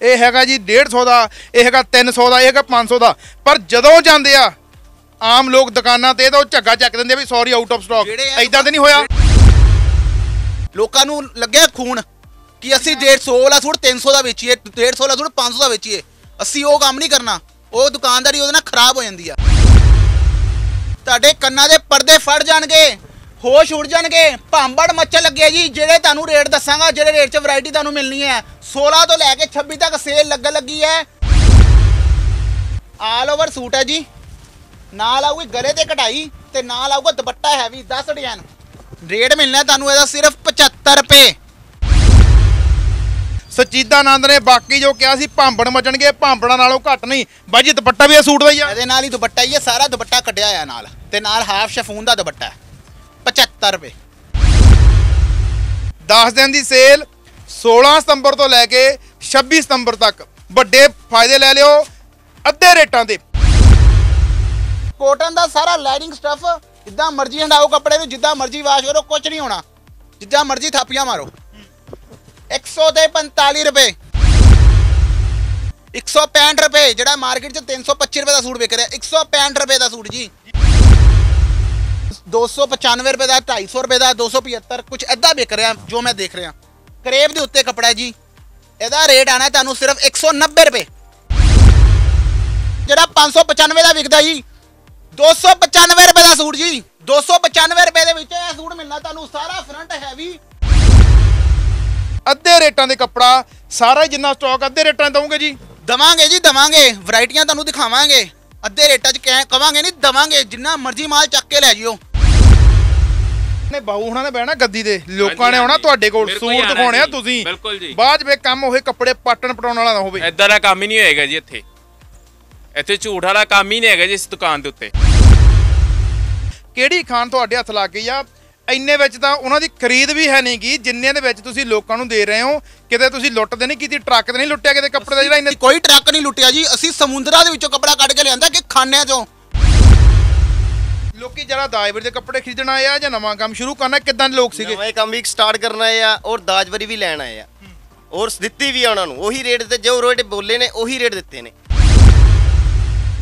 ਇਹ ਹੈਗਾ ਜੀ 150 ਦਾ ਇਹ ਹੈਗਾ 300 ਦਾ ਇਹ ਹੈਗਾ 500 ਦਾ। ਪਰ ਜਦੋਂ ਜਾਂਦੇ ਆ ਆਮ ਲੋਕ ਦੁਕਾਨਾਂ ਤੇ ਤਾਂ ਉਹ ਝੱਗਾ ਚੱਕ ਦਿੰਦੇ ਆ ਵੀ ਸੌਰੀ ਆਊਟ ਆਫ ਸਟਾਕ ਜਿਹੜੇ ਆ ਐਦਾਂ ਤੇ ਨਹੀਂ ਹੋਇਆ? ਲੋਕਾਂ ਨੂੰ ਲੱਗਿਆ ਖੂਨ ਕਿ ਅਸੀਂ 150 ਵਾਲਾ ਸੂਟ 300 ਦਾ ਵੇਚੀਏ 150 ਵਾਲਾ ਸੂਟ 500 ਦਾ ਵੇਚੀਏ। ਅਸੀਂ ਉਹ ਕੰਮ ਨਹੀਂ ਕਰਨਾ। ਉਹ ਦੁਕਾਨਦਾਰੀ ਉਹਦੇ ਨਾਲ ਖਰਾਬ ਹੋ ਜਾਂਦੀ ਆ। ਤੁਹਾਡੇ ਕੰਨਾਂ ਦੇ ਪਰਦੇ ਫੜ ਜਾਣਗੇ। ਹੋਸ਼ ਉੜ ਜਾਣਗੇ। ਭਾਂਬੜ ਮੱਚਣ ਲੱਗਿਆ ਜੀ। ਜਿਹੜੇ ਤੁਹਾਨੂੰ ਰੇਟ ਦੱਸਾਂਗਾ ਜਿਹੜੇ ਰੇਟ 'ਚ ਵੈਰਾਈਟੀ ਤੁਹਾਨੂੰ ਮਿਲਣੀ ਹੈ। 16 ਤੋਂ ਲੈ ਕੇ 26 ਤੱਕ ਸੇਲ ਲੱਗਣ ਲੱਗੀ ਹੈ। ਆਲ ਓਵਰ ਸੂਟ ਹੈ ਜੀ। ਨਾਲ ਆਊਗੀ ਗਲੇ ਤੇ ਕਢਾਈ ਤੇ ਨਾਲ ਆਊਗਾ ਦੁਪੱਟਾ ਹੈਵੀ 10 ਡਿਜ਼ਾਈਨ ਰੇਟ ਮਿਲਣਾ ਤੁਹਾਨੂੰ ਇਹਦਾ ਸਿਰਫ 75 ਰੁਪਏ। ਸਚੀਦਾਨੰਦ ਨੇ ਬਾਕੀ ਜੋ ਕਿਹਾ ਸੀ ਭਾਂਬੜ ਮਚਣਗੇ ਭਾਂਬੜਾਂ ਨਾਲੋਂ ਘੱਟ ਨਹੀਂ। ਬਾਈ ਜੀ ਦੁਪੱਟਾ ਵੀ ਇਹ ਸੂਟ ਦਾ ਹੀ ਆ। ਇਹਦੇ ਨਾਲ ਹੀ ਦੁਪੱਟਾ ਹੀ ਹੈ ਸਾਰਾ ਦੁਪੱਟਾ ਕੱਢਿਆ ਹੋਇਆ ਨਾਲ। ਤੇ ਨਾਲ ਹਾਫ ਸ਼ਫੂਨ ਦਾ ਦੁਪੱਟਾ। ਹੈ 75 ਰੁਪਏ 10 ਦਿਨ ਦੀ ਸੇਲ 16 ਸਤੰਬਰ ਤੋਂ ਲੈ ਕੇ 26 ਸਤੰਬਰ ਤੱਕ। ਵੱਡੇ ਫਾਇਦੇ ਲੈ ਲਿਓ, ਅੱਧੇ ਰੇਟਾਂ ਤੇ ਕੋਟਨ ਦਾ ਸਾਰਾ ਲਾਈਨਿੰਗ ਸਟਫ ਜਿੱਦਾਂ ਮਰਜ਼ੀ ਹੰਡਾਓ ਕੱਪੜੇ ਨੂੰ ਜਿੱਦਾਂ ਮਰਜ਼ੀ ਵਾਸ਼ ਕਰੋ ਕੁਝ ਨਹੀਂ ਹੋਣਾ। ਜਿੱਦਾਂ ਮਰਜ਼ੀ ਥਾਪੀਆਂ ਮਾਰੋ। 100 ਤੇ 45 ਰੁਪਏ। 165 ਰੁਪਏ, ਜਿਹੜਾ ਮਾਰਕੀਟ 'ਚ 325 ਰੁਪਏ ਦਾ ਸੂਟ ਵਿਕ ਰਿਹਾ। 165 ਰੁਪਏ ਦਾ ਸੂਟ ਜੀ। 295 ਰੁਪਏ ਦਾ 250 ਰੁਪਏ ਦਾ 275 ਕੁਝ ਐਦਾਂ ਵਿਕ ਰਿਹਾ, ਜੋ ਮੈਂ ਦੇਖ ਰਿਹਾ। ਕਰੇਬ ਦੇ ਉੱਤੇ ਕੱਪੜਾ ਜੀ। ਇਹਦਾ ਰੇਟ ਆਣਾ ਤੁਹਾਨੂੰ ਸਿਰਫ 190 ਰੁਪਏ। ਜਿਹੜਾ 595 ਦਾ ਵਿਕਦਾ ਜੀ 295 ਰੁਪਏ ਦਾ ਸੂਟ ਜੀ। 295 ਰੁਪਏ ਦੇ ਵਿੱਚ ਇਹ ਸੂਟ ਮਿਲਣਾ ਤੁਹਾਨੂੰ ਸਾਰਾ ਫਰੰਟ ਹੈਵੀ ਅੱਧੇ ਰੇਟਾਂ ਦੇ ਕੱਪੜਾ, ਸਾਰਾ ਜਿੰਨਾ ਸਟਾਕ ਅੱਧੇ ਰੇਟਾਂ 'ਤੇ ਜੀ। ਦਵਾਂਗੇ ਜੀ, ਦਵਾਂਗੇ। ਵੈਰਾਈਟੀਆਂ ਤੁਹਾਨੂੰ ਦਿਖਾਵਾਂਗੇ। ਅੱਧੇ ਰੇਟਾਂ 'ਚ ਕਹਿ ਕਵਾਂਗੇ ਨਹੀਂ, ਦਵਾਂਗੇ। ਜਿੰਨਾ ਮਰਜ਼ੀ ਮਾਲ ਚੱਕ ਕੇ ਲੈ ਜਿਓ। ਨੇ ਬਾਹੂ ਹੁਣਾਂ ਨੇ ਬਹਿਣਾ ਗੱਦੀ ਤੇ। ਲੋਕਾਂ ਨੇ ਆਉਣਾ। ਤੁਹਾਡੇ ਕੋਲ ਸੂਟ ਦਿਖਾਉਣੇ ਆ। ਤੁਸੀਂ। ਬਿਲਕੁਲ ਜੀ। ਬਾਅਦ ਵਿੱਚ ਕੰਮ ਹੋਏ ਕੱਪੜੇ ਪਾਟਣ ਪਟਾਉਣ ਵਾਲਾ ਨਾ ਹੋਵੇ। ਐਦਾਂ ਦਾ ਕੰਮ ਹੀ ਨਹੀਂ ਹੋਏਗਾ ਜੀ ਇੱਥੇ। ਇੱਥੇ ਝੂਠ ਵਾਲਾ ਕੰਮ ਹੀ ਨਹੀਂ ਹੈਗਾ ਜੀ ਇਸ ਦੁਕਾਨ ਦੇ ਉੱਤੇ। ਕਿਹੜੀ ਖਾਨ ਤੁਹਾਡੇ ਹੱਥ ਲੱਗ ਗਈ ਆ? ਇੰਨੇ ਵਿੱਚ ਤਾਂ ਉਹਨਾਂ ਦੀ ਖਰੀਦ ਵੀ ਹੈ ਨਹੀਂਗੀ ਜਿੰਨੇ ਦੇ ਵਿੱਚ ਤੁਸੀਂ ਲੋਕਾਂ ਨੂੰ ਦੇ ਰਹੇ ਹੋ। ਕਿਤੇ ਤੁਸੀਂ ਲੁੱਟ ਤੇ ਨਹੀਂ ਕੀਤੀ ਟਰੱਕ ਤੇ ਨਹੀਂ ਲੁੱਟਿਆ ਕਿਤੇ ਕੱਪੜੇ ਦਾ ਜਿਹੜਾ ਇੰਨੇ ਕੋਈ ਟਰੱਕ ਨਹੀਂ ਲੁੱਟਿਆ ਜੀ। ਅਸੀਂ ਸਮੁੰਦਰਾਂ ਦੇ ਵਿੱਚੋਂ ਕੱਪੜਾ ਕੱਢ ਕੇ ਲਿਆਂਦਾ ਕਿ ਖਾਨਿਆਂ 'ਚੋਂ। ਲੋਕੀ ਜਰਾ ਦਾਜਵਰ ਦੇ ਕੱਪੜੇ ਖਰੀਦਣ ਆਏ ਆ ਜਾਂ ਨਵਾਂ ਕੰਮ ਸ਼ੁਰੂ ਕਰਨਾ ਕਿਦਾਂ ਦੇ ਲੋਕ ਸੀਗੇ? ਨਵਾਂ ਕੰਮ ਵੀ ਸਟਾਰਟ ਕਰਨਾ ਹੈ ਆ ਔਰ ਦਾਜਵਰੀ ਵੀ ਲੈਣ ਆਏ ਆ। ਔਰ ਦਿੱਤੀ ਵੀ ਆ ਉਹਨਾਂ ਨੂੰ। ਉਹੀ ਰੇਟ ਤੇ ਜੋ ਰੇਟ ਬੋਲੇ ਨੇ ਉਹੀ ਰੇਟ ਦਿੱਤੇ ਨੇ।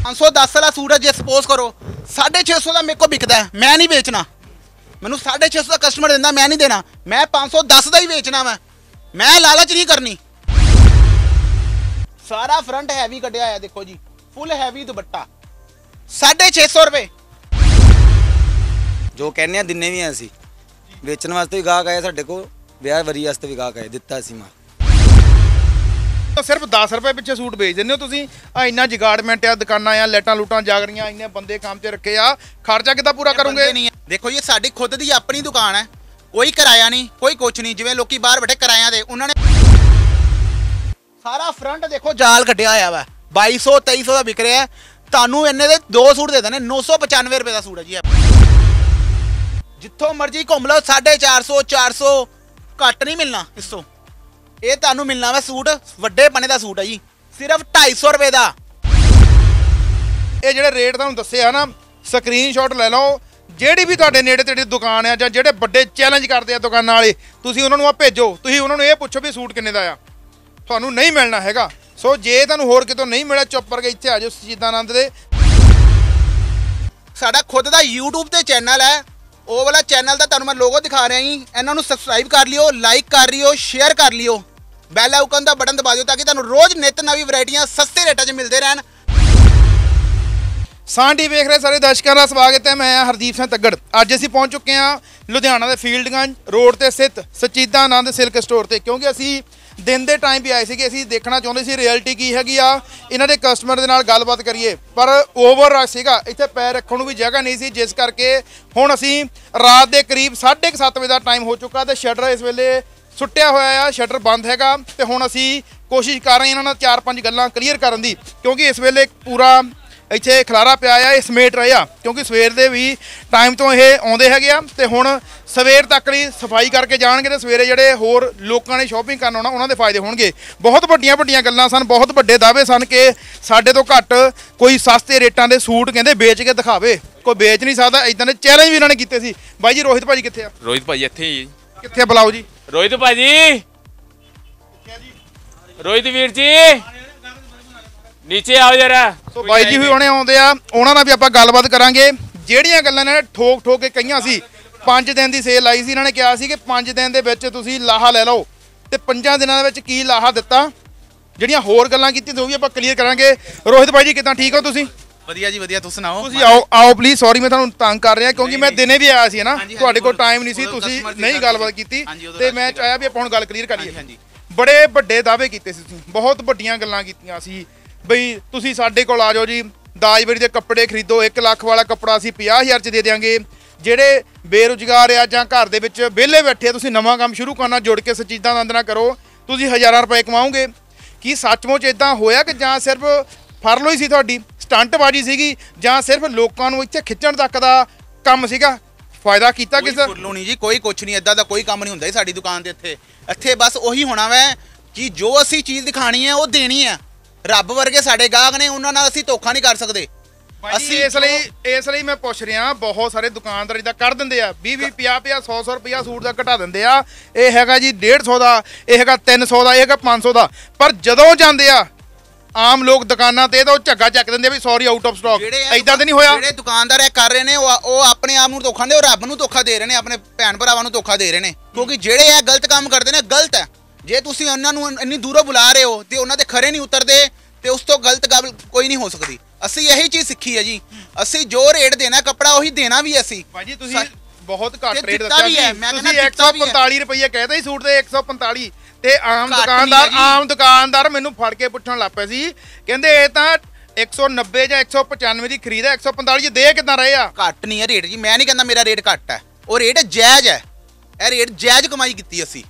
510 ਵਾਲਾ ਸੂਟ ਹੈ ਜੇ ਸਪੋਜ਼ ਕਰੋ 650 ਦਾ ਮੇਰੇ ਕੋ ਵਿਕਦਾ ਮੈਂ ਨਹੀਂ ਵੇਚਣਾ। ਮੈਨੂੰ 650 ਦਾ ਕਸਟਮਰ ਦਿੰਦਾ ਮੈਂ ਨਹੀਂ ਦੇਣਾ। ਮੈਂ 510 ਦਾ ਹੀ ਵੇਚਣਾ ਮੈਂ ਮੈਂ ਲਾਲਚ ਨਹੀਂ ਕਰਨੀ। ਸਾਰਾ ਫਰੰਟ ਹੈਵੀ ਕੱਢਿਆ ਹੋਇਆ ਦੇਖੋ ਜੀ। ਫੁੱਲ ਹੈਵੀ ਦੁਪੱਟਾ। 650 ਰੁਪਏ। ਜੋ ਕਹਿੰਦੇ ਆ ਦਿੰਨੇ ਵੀ ਆ ਅਸੀਂ। ਵੇਚਣ ਵਾਸਤੇ ਵੀ ਗਾਹਕ ਆਏ ਸਾਡੇ ਕੋਲ ਵਿਆਹ ਵਰੀ ਵਾਸਤੇ ਵੀ ਗਾਹਕ ਆਏ ਦਿੱਤਾ ਸੀ ਮਾਲ। ਤਾਂ ਸਿਰਫ 10 ਰੁਪਏ ਪਿੱਛੇ ਸੂਟ ਵੇਚ ਦਿੰਦੇ ਹੋ ਤੁਸੀਂ। ਆ ਇੰਨਾ ਜਗਾੜਮੈਂਟ ਆ ਦੁਕਾਨਾਂ ਆ ਲੈਟਾਂ ਲੂਟਾਂ ਜਾਗ ਰਹੀਆਂ ਇੰਨੇ ਬੰਦੇ ਕੰਮ ਤੇ ਰੱਖੇ ਆ। ਖਰਚਾ ਕਿੱਦਾਂ ਪੂਰਾ ਕਰੋਗੇ। ਦੇਖੋ ਇਹ ਸਾਡੀ ਖੁਦ ਦੀ ਆਪਣੀ ਦੁਕਾਨ ਹੈ। ਕੋਈ ਕਿਰਾਇਆ ਨਹੀਂ ਕੋਈ ਕੁਛ ਨਹੀਂ। ਜਿਵੇਂ ਲੋਕੀ ਬਾਹਰ ਬੈਠੇ ਕਿਰਾਇਆਂ ਦੇ ਉਹਨਾਂ ਨੇ ਸਾਰਾ ਫਰੰਟ ਦੇਖੋ ਜਾਲ ਕੱਢਿਆ ਹੋਇਆ ਵਾ। 2200 2300 ਦਾ ਵਿਕ ਰਿਹਾ। ਤੁਹਾਨੂੰ ਇੰਨੇ ਦੇ ਦੋ ਸੂਟ ਦੇ ਦੇਣੇ 995 ਰੁਪਏ ਦਾ ਸੂਟ ਹੈ ਜੀ। ਜਿੱਥੋਂ ਮਰਜ਼ੀ ਘੁੰਮ ਲਓ 450 400 ਘੱਟ ਨਹੀਂ ਮਿਲਣਾ ਇਸ ਤੋਂ ਇਹ ਤੁਹਾਨੂੰ ਮਿਲਣਾ ਵਾ ਸੂਟ ਵੱਡੇ ਪਨੇ ਦਾ ਸੂਟ ਹੈ ਜੀ ਸਿਰਫ 250 ਰੁਪਏ ਦਾ। ਇਹ ਜਿਹੜੇ ਰੇਟ ਤੁਹਾਨੂੰ ਦੱਸੇ ਆ ਨਾ ਸਕਰੀਨਸ਼ਾਟ ਲੈ ਲਓ ਜਿਹੜੀ ਵੀ ਤੁਹਾਡੇ ਨੇੜੇ ਤੇੜੇ ਦੁਕਾਨ ਆ ਜਾਂ ਜਿਹੜੇ ਵੱਡੇ ਚੈਲੰਜ ਕਰਦੇ ਆ ਦੁਕਾਨਾਂ ਵਾਲੇ ਤੁਸੀਂ ਉਹਨਾਂ ਨੂੰ ਆ ਭੇਜੋ ਤੁਸੀਂ ਉਹਨਾਂ ਨੂੰ ਇਹ ਪੁੱਛੋ ਵੀ ਸੂਟ ਕਿੰਨੇ ਦਾ ਆ। ਤੁਹਾਨੂੰ ਨਹੀਂ ਮਿਲਣਾ ਹੈਗਾ। ਸੋ ਜੇ ਤੁਹਾਨੂੰ ਹੋਰ ਕਿਤੋਂ ਨਹੀਂ ਮਿਲਿਆ ਚੁੱਪ ਕਰਕੇ ਇੱਥੇ ਆ ਜਾਓ ਸਚੀਦਾਨੰਦ ਦੇ। ਸਾਡਾ ਖੁਦ ਦਾ YouTube ਤੇ ਚੈਨਲ ਹੈ ਉਹ ਵਾਲਾ ਚੈਨਲ ਦਾ ਤੁਹਾਨੂੰ ਮੈਂ ਲੋਗੋ ਦਿਖਾ ਰਿਹਾ ਜੀ। ਇਹਨਾਂ ਨੂੰ ਸਬਸਕ੍ਰਾਈਬ ਕਰ ਲਿਓ ਲਾਈਕ ਕਰ ਲਿਓ ਸ਼ੇਅਰ ਕਰ ਲਿਓ। ਬੈਲ ਆਈਕਨ ਦਾ ਬਟਨ ਦਬਾ ਦਿਓ ਤਾਂ ਕਿ ਤੁਹਾਨੂੰ ਰੋਜ਼ ਨਿਤ ਨਵੀਂ ਵੈਰਾਈਟੀਆਂ ਸਸਤੇ ਰੇਟਾਂ 'ਚ ਮਿਲਦੇ ਰਹਿਣ। ਸਾਂਢੀ ਵੇਖ ਰਹੇ ਸਾਰੇ ਦਰਸ਼ਕਾਂ ਦਾ ਸਵਾਗਤ ਹੈ। ਮੈਂ ਹਰਦੀਪ ਸਿੰਘ ਤੱਗੜ। ਅੱਜ ਅਸੀਂ ਪਹੁੰਚ ਚੁੱਕੇ ਹਾਂ ਲੁਧਿਆਣਾ ਦੇ ਫੀਲਡਗੰਜ ਰੋਡ ਤੇ ਸਥਿਤ ਸਚੀਦਾ ਆਨੰਦ ਸਿਲਕ ਸਟੋਰ ਤੇ। ਕਿਉਂਕਿ ਅਸੀਂ ਦਿਨ ਦੇ ਟਾਈਮ ਵੀ ਆਏ ਸੀਗੇ, ਅਸੀਂ ਦੇਖਣਾ ਚਾਹੁੰਦੇ ਸੀ ਰਿਐਲਿਟੀ ਕੀ ਹੈਗੀ ਆ, ਇਹਨਾਂ ਦੇ ਕਸਟਮਰ ਦੇ ਨਾਲ ਗੱਲਬਾਤ ਕਰੀਏ। ਪਰ ਓਵਰ ਰਸ਼ ਸੀਗਾ, ਇੱਥੇ ਪੈਰ ਰੱਖਣ ਨੂੰ ਵੀ ਜਗ੍ਹਾ ਨਹੀਂ ਸੀ, ਜਿਸ ਕਰਕੇ ਹੁਣ ਅਸੀਂ ਰਾਤ ਦੇ ਕਰੀਬ 7:30 ਵਜੇ ਦਾ ਟਾਈਮ ਹੋ ਚੁੱਕਾ ਤੇ ਸ਼ਟਰ ਇਸ ਵੇਲੇ ਸੁੱਟਿਆ ਹੋਇਆ ਆ ਸ਼ਟਰ ਬੰਦ ਹੈਗਾ ਤੇ ਹੁਣ ਅਸੀਂ ਕੋਸ਼ਿਸ਼ ਕਰ ਰਹੇ ਹਾਂ ਇਹਨਾਂ ਨਾਲ ਚਾਰ ਪੰਜ ਗੱਲਾਂ ਕਲੀਅਰ ਕਰਨ ਦੀ, ਕਿਉਂਕਿ ਇਸ ਵੇਲੇ ਪੂਰਾ ਇੱਥੇ ਖਲਾਰਾ ਪਿਆ ਆ ਇਹ ਸਮੇਟ ਰਹੇ ਆ ਕਿਉਂਕਿ ਸਵੇਰ ਦੇ ਵੀ ਟਾਈਮ ਤੋਂ ਇਹ ਆਉਂਦੇ ਹੈਗੇ ਆ ਤੇ ਹੁਣ ਸਵੇਰ ਤੱਕ ਲਈ ਸਫ਼ਾਈ ਕਰਕੇ ਜਾਣਗੇ ਤੇ ਸਵੇਰੇ ਜਿਹੜੇ ਹੋਰ ਲੋਕਾਂ ਨੇ ਸ਼ਾਪਿੰਗ ਕਰਨ ਆਉਣਾ ਉਹਨਾਂ ਦੇ ਫਾਇਦੇ ਹੋਣਗੇ। ਬਹੁਤ ਵੱਡੀਆਂ ਵੱਡੀਆਂ ਗੱਲਾਂ ਸਨ ਬਹੁਤ ਵੱਡੇ ਦਾਅਵੇ ਸਨ ਕਿ ਸਾਡੇ ਤੋਂ ਘੱਟ ਕੋਈ ਸਸਤੇ ਰੇਟਾਂ ਦੇ ਸੂਟ ਕਹਿੰਦੇ ਵੇਚ ਕੇ ਦਿਖਾਵੇ। ਕੋਈ ਵੇਚ ਨਹੀਂ ਸਕਦਾ ਇਦਾਂ ਦੇ ਚੈਲੰਜ ਵੀ ਇਹਨਾਂ ਨੇ ਕੀਤੇ ਸੀ। ਬਾਈ ਜੀ ਰੋਹਿਤ ਭਾਜੀ ਕਿੱਥੇ ਆ? ਰੋਹਿਤ ਭਾਜੀ ਇੱਥੇ ਹੀ ਜੀ। ਕਿੱਥੇ ਆ? ਬੁਲਾਓ ਜੀ। ਰੋਹਿਤ ਭਾਜੀ। ਰੋਹਿਤ ਵੀਰ ਜੀ। ਨੀਚੇ ਆਓ ਜਰਾ। ਸੋ ਬਾਈ ਜੀ ਵੀ ਹੁਣੇ ਆਉਂਦੇ ਆ ਉਹਨਾਂ ਨਾਲ ਵੀ ਆਪਾਂ ਗੱਲਬਾਤ ਕਰਾਂਗੇ। ਜਿਹੜੀਆਂ ਗੱਲਾਂ ਨੇ ਠੋਕ ਠੋਕ ਕੇ ਕਹੀਆਂ ਸੀ 5 ਦਿਨ ਦੀ ਸੇਲ ਆਈ ਸੀ ਇਹਨਾਂ ਨੇ ਕਿਹਾ ਸੀ ਕਿ 5 ਦਿਨ ਦੇ ਵਿੱਚ ਤੁਸੀਂ ਲਾਹਾ ਲੈ ਲਓ ਤੇ 5 ਦਿਨਾਂ ਦੇ ਵਿੱਚ ਕੀ ਲਾਹਾ ਦਿੱਤਾ। ਜਿਹੜੀਆਂ ਹੋਰ ਗੱਲਾਂ ਕੀਤੀਆਂ ਤੇ ਉਹ ਵੀ ਆਪਾਂ ਕਲੀਅਰ ਕਰਾਂਗੇ। ਰੋਹਿਤ ਬਾਈ ਜੀ ਕਿਦਾਂ ਠੀਕ ਹੋ ਤੁਸੀਂ? ਵਧੀਆ ਜੀ ਵਧੀਆ ਤੁਸੀਂ ਸੁਣਾਓ? ਤੁਸੀਂ ਆਓ ਆਓ ਪਲੀਜ਼ ਸੌਰੀ ਮੈਂ ਤੁਹਾਨੂੰ ਤੰਗ ਕਰ ਰਿਹਾ ਕਿਉਂਕਿ ਮੈਂ ਦਿਨੇ ਵੀ ਆਇਆ ਸੀ ਨਾ? ਤੁਹਾਡੇ ਕੋਲ ਟਾਈਮ ਨਹੀਂ ਸੀ ਤੁਸੀਂ ਨਹੀਂ ਗੱਲ ਗੱਲਬਾਤ। ਕੀਤੀ। ਤੇ ਮੈਂ। ਚਾਹਿਆ ਵੀ ਆਪਾਂ ਹੁਣ ਗੱਲ ਕਲੀਅਰ ਕਰੀਏ। ਬੜੇ ਵੱਡੇ ਦਾਅਵੇ ਕੀਤੇ ਸੀ ਤੁਸੀਂ ਬਹੁਤ ਵੱਡੀਆਂ ਗੱਲਾਂ ਕੀਤੀਆਂ ਸੀ। ਬਈ ਤੁਸੀਂ ਸਾਡੇ ਕੋਲ ਆ ਜਾਓ ਜੀ। ਦਾਜਬਰੀ ਦੇ ਕੱਪੜੇ ਖਰੀਦੋ। 1 ਲੱਖ ਵਾਲਾ ਕੱਪੜਾ ਅਸੀਂ 50000 ਚ ਦੇ ਦਿਆਂਗੇ। ਜਿਹੜੇ ਬੇਰੁਜ਼ਗਾਰ ਆ ਜਾਂ ਘਰ ਦੇ ਵਿੱਚ ਵਿਹਲੇ ਬੈਠੇ ਤੁਸੀਂ ਨਵਾਂ ਕੰਮ ਸ਼ੁਰੂ ਕਰਨਾ ਜੁੜ ਕੇ ਸਚੀਦਾਂ ਦਾ ਅੰਦਨਾ ਕਰੋ। ਤੁਸੀਂ ਹਜ਼ਾਰਾਂ ਰੁਪਏ ਕਮਾਓਗੇ। ਕੀ ਸੱਚਮੁੱਚ ਇਦਾਂ ਹੋਇਆ ਕਿ ਜਾਂ ਸਿਰਫ ਫਰਲੋ ਹੀ ਸੀ ਤੁਹਾਡੀ? ਸਟੰਟਬਾਜੀ ਸੀਗੀ ਜਾਂ ਸਿਰਫ ਲੋਕਾਂ ਨੂੰ ਇੱਥੇ ਖਿੱਚਣ ਤੱਕ ਦਾ ਕੰਮ ਸੀਗਾ? ਫਾਇਦਾ ਕੀਤਾ ਕਿਸ ਫੁੱਲੂ ਨਹੀਂ ਜੀ ਕੋਈ ਕੁਛ ਨਹੀਂ। ਇਦਾਂ ਦਾ ਕੋਈ ਕੰਮ ਨਹੀਂ ਹੁੰਦਾ ਸਾਡੀ ਦੁਕਾਨ ਤੇ ਇੱਥੇ। ਇੱਥੇ ਬਸ ਉਹੀ ਹੋਣਾ ਵੈ ਕਿ ਜੋ ਅਸੀਂ ਚੀਜ਼ ਦਿਖਾਣੀ ਹੈ ਉਹ ਦੇਣੀ ਹੈ। ਰੱਬ ਵਰਗੇ ਸਾਡੇ ਗਾਹਕ ਨੇ ਉਹਨਾਂ ਨਾਲ ਅਸੀਂ ਧੋਖਾ ਨਹੀਂ ਕਰ ਸਕਦੇ। ਅਸੀਂ ਇਸ ਲਈ ਇਸ ਲਈ ਮੈਂ ਪੁੱਛ ਰਿਹਾ ਬਹੁਤ ਸਾਰੇ ਦੁਕਾਨਦਾਰ ਜਿੱਦਾਂ ਕਰ ਦਿੰਦੇ ਆ 20 20 50 50 100 100 ਰੁਪਿਆ ਸੂਟ ਦਾ ਘਟਾ ਦਿੰਦੇ ਆ। ਇਹ ਹੈਗਾ ਜੀ 150 ਦਾ ਇਹ ਹੈਗਾ 300 ਦਾ ਇਹ ਹੈਗਾ 500 ਦਾ। ਪਰ ਜਦੋਂ ਜਾਂਦੇ ਆ ਆਮ ਲੋਕ ਦੁਕਾਨਾਂ ਤੇ ਤਾਂ ਉਹ ਝੱਗਾ ਚੱਕ ਦਿੰਦੇ ਆ ਵੀ ਸੌਰੀ ਆਊਟ ਆਫ ਸਟਾਕ ਐਦਾਂ ਤੇ ਨਹੀਂ ਹੋਇਆ? ਜਿਹੜੇ ਦੁਕਾਨਦਾਰ ਇਹ ਕਰ ਰਹੇ ਨੇ ਉਹ ਉਹ ਆਪਣੇ ਆਪ ਨੂੰ ਧੋਖਾ ਦੇ ਉਹ ਰੱਬ ਨੂੰ ਧੋਖਾ ਦੇ ਰਹੇ ਨੇ ਆਪਣੇ ਭੈਣ ਭਰਾਵਾਂ ਨੂੰ ਧੋਖਾ ਦੇ ਰਹੇ ਨੇ। ਕਿਉਂਕਿ ਜਿਹੜੇ ਇਹ ਗਲਤ ਕੰਮ ਕਰਦੇ ਨੇ ਗਲਤ ਹੈ। ਜੇ ਤੁਸੀਂ ਉਹਨਾਂ ਨੂੰ ਇੰਨੀ ਦੂਰੋਂ ਬੁਲਾ ਰਹੇ ਹੋ ਤੇ ਉਹਨਾਂ ਦੇ ਖਰੇ ਨਹੀਂ ਉਤਰਦੇ ਤੇ ਉਸ ਤੋਂ ਗਲਤ ਗੱਲ ਕੋਈ ਨਹੀਂ ਹੋ ਸਕਦੀ। ਅਸੀਂ ਇਹੀ ਚੀਜ਼ ਸਿੱਖੀ ਹੈ ਜੀ। ਅਸੀਂ ਜੋ ਰੇਟ ਦੇਣਾ ਕੱਪੜਾ ਉਹੀ ਦੇਣਾ ਵੀ ਅਸੀਂ। ਭਾਜੀ ਤੁਸੀਂ ਬਹੁਤ ਘੱਟ ਰੇਟ ਦੱਸਿਆ ਮੈਂ ਤੁਸੀਂ ਕਹਿੰਦਾ ਦਿੱਤਾ ਵੀ ਹੈ। 145 ਰੁਪਏ ਕਹਿੰਦੇ ਸੀ ਸੂਟ ਦੇ 145 ਤੇ ਆਮ ਦੁਕਾਨਦਾਰ ਜੀ। ਆਮ ਦੁਕਾਨਦਾਰ ਮੈਨੂੰ ਫੜ ਕੇ ਪੁੱਛਣ ਲੱਗ ਪਏ ਸੀ। ਕਹਿੰਦੇ ਇਹ ਤਾਂ 190 ਜਾਂ 195 ਦੀ ਖਰੀਦ ਹੈ 145 ਚ ਦੇ ਕਿਦਾਂ ਰਹੇ ਆ। ਘੱਟ ਨਹੀਂ ਹੈ ਰੇਟ ਜੀ। ਮੈਂ ਨਹੀਂ ਕਹਿੰਦਾ ਮੇਰਾ ਰੇਟ ਘੱਟ ਹੈ। ਉਹ ਰੇਟ ਜਾਇਜ਼ ਹੈ। ਇਹ ਰੇਟ ਜਾਇਜ਼ ਕਮਾਈ ਕੀਤੀ ਅਸੀਂ।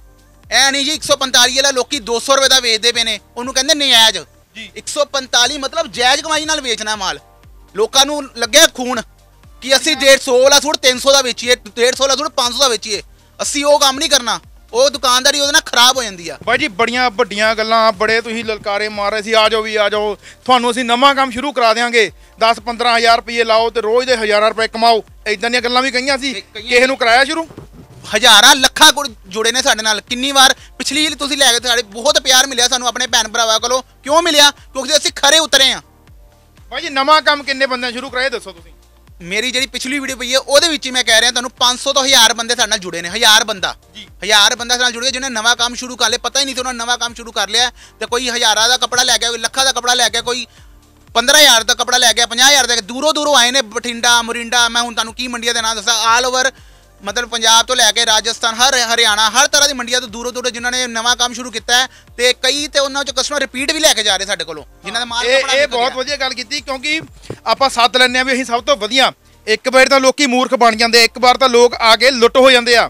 ਐ ਨਹੀਂ ਜੀ 145 ਵਾਲਾ ਲੋਕੀ 200 ਰੁਪਏ ਦਾ ਵੇਚਦੇ ਪਏ ਨੇ। ਉਹਨੂੰ ਕਹਿੰਦੇ ਨਜਾਇਜ਼। ਜੀ। 145 ਮਤਲਬ ਜਾਇਜ਼ ਕਮਾਈ ਨਾਲ ਵੇਚਣਾ ਮਾਲ। ਲੋਕਾਂ ਨੂੰ ਲੱਗਿਆ ਖੂਨ ਕਿ ਅਸੀਂ 150 ਵਾਲਾ ਸੂਟ 300 ਦਾ ਵੇਚੀਏ 150 ਵਾਲਾ ਸੂਟ 500 ਦਾ ਵੇਚੀਏ। ਅਸੀਂ ਉਹ ਕੰਮ ਨਹੀਂ ਕਰਨਾ। ਉਹ ਦੁਕਾਨਦਾਰੀ ਉਹਦੇ ਨਾਲ ਖਰਾਬ ਹੋ ਜਾਂਦੀ ਆ। ਬਾਈ ਜੀ ਬੜੀਆਂ ਵੱਡੀਆਂ ਗੱਲਾਂ ਬੜੇ ਤੁਸੀਂ ਲਲਕਾਰੇ ਮਾਰ ਰਹੇ ਸੀ ਆ ਜਾਓ ਵੀ ਆ ਜਾਓ। ਤੁਹਾਨੂੰ ਅਸੀਂ ਨਵਾਂ ਕੰਮ ਸ਼ੁਰੂ ਕਰਾ ਦਿਆਂਗੇ। 10 15000 ਰੁਪਏ ਲਾਓ ਤੇ ਰੋਜ਼ ਦੇ ਹਜ਼ਾਰਾਂ ਰੁਪਏ ਕਮਾਓ। ਇਦਾਂ ਦੀਆਂ ਗੱਲਾਂ ਵੀ ਕਹੀਆਂ ਸੀ। ਕਿਸੇ ਨੂੰ ਕਰਾਇਆ ਸ਼ੁਰੂ? ਹਜ਼ਾਰਾਂ ਲੱਖਾਂ ਕੋਲ ਜੁੜੇ ਨੇ ਸਾਡੇ ਨਾਲ। ਕਿੰਨੀ ਵਾਰ ਪਿਛਲੀ ਵਾਰੀ ਤੁਸੀਂ ਲੈ ਗਏ ਸਾਡੇ ਬਹੁਤ ਪਿਆਰ ਮਿਲਿਆ ਸਾਨੂੰ ਆਪਣੇ ਭੈਣ ਭਰਾਵਾਂ ਕੋਲੋਂ। ਕਿਉਂ ਮਿਲਿਆ? ਕਿਉਂਕਿ ਅਸੀਂ ਖਰੇ ਉਤਰੇ ਆ ਬਾਈ ਜੀ ਨਵਾਂ ਕੰਮ ਕਿੰਨੇ ਬੰਦਿਆਂ ਸ਼ੁਰੂ ਕਰਾਏ ਦੱਸੋ ਤੁਸੀਂ। ਮੇਰੀ ਜਿਹੜੀ ਪਿਛਲੀ ਵੀਡੀਓ ਪਈ ਹੈ ਉਹਦੇ ਵਿੱਚ ਹੀ ਮੈਂ ਕਹਿ ਰਿਹਾ ਤੁਹਾਨੂੰ 500 ਤੋਂ 1000 ਬੰਦੇ ਸਾਡੇ ਨਾਲ ਜੁੜੇ ਨੇ 1000 ਬੰਦਾ। ਜੀ। 1000 ਬੰਦਾ ਸਾਡੇ ਨਾਲ ਜੁੜੇ ਜਿਹਨੇ ਨਵਾਂ ਕੰਮ ਸ਼ੁਰੂ ਕਰ ਲਿਆ ਪਤਾ ਹੀ ਨਹੀਂ ਸੀ ਉਹਨਾਂ ਨੇ ਨਵਾਂ ਕੰਮ ਸ਼ੁਰੂ ਕਰ ਲਿਆ। ਤੇ ਕੋਈ ਹਜ਼ਾਰਾਂ ਦਾ ਕੱਪੜਾ ਲੈ ਗਿਆ ਕੋਈ ਲੱਖਾਂ ਦਾ ਕੱਪੜਾ ਲੈ ਗਿਆ ਕੋਈ 15000 ਦਾ ਕੱਪੜਾ ਲੈ ਗਿਆ 50000 ਦਾ ਦੂਰੋਂ ਦੂਰੋਂ ਆਏ ਨੇ ਬਠਿੰਡਾ ਮੁਰਿੰਡਾ। ਮੈਂ ਹੁਣ ਤੁਹਾਨੂੰ ਕੀ ਮੰਡੀਆਂ ਦੇ ਨਾਮ ਦੱਸਾਂ ਆਲ ਓਵਰ ਮਤਲਬ ਪੰਜਾਬ ਤੋਂ ਲੈ ਕੇ ਰਾਜਸਥਾਨ ਹਰ ਹਰਿਆਣਾ ਹਰ ਤਰ੍ਹਾਂ ਦੀ ਮੰਡੀਆਂ ਤੋਂ ਦੂਰੋਂ ਦੂਰੋਂ ਜਿਨ੍ਹਾਂ ਨੇ ਨਵਾਂ ਕੰਮ ਸ਼ੁਰੂ ਕੀਤਾ ਹੈ ਤੇ ਕਈ ਤੇ ਉਹਨਾਂ ਚ ਕਸਟਮਰ ਰਿਪੀਟ ਵੀ ਲੈ ਕੇ ਜਾ ਰਹੇ ਸਾਡੇ ਕੋਲੋਂ ਜਿਨ੍ਹਾਂ ਦਾ ਮਾਲ ਇਹ ਇਹ ਬਹੁਤ। ਵਧੀਆ ਗੱਲ ਕੀਤੀ ਕਿਉਂਕਿ ਆਪਾਂ ਸੱਦ ਲੈਂਦੇ ਆ ਵੀ ਅਸੀਂ ਸਭ ਤੋਂ ਵਧੀਆ ਇੱਕ ਵਾਰ ਤਾਂ ਲੋਕੀ ਮੂਰਖ ਬਣ ਜਾਂਦੇ ਇੱਕ ਵਾਰ ਤਾਂ ਲੋਕ ਆ ਕੇ ਲੁੱਟ ਹੋ ਜਾਂਦੇ ਆ।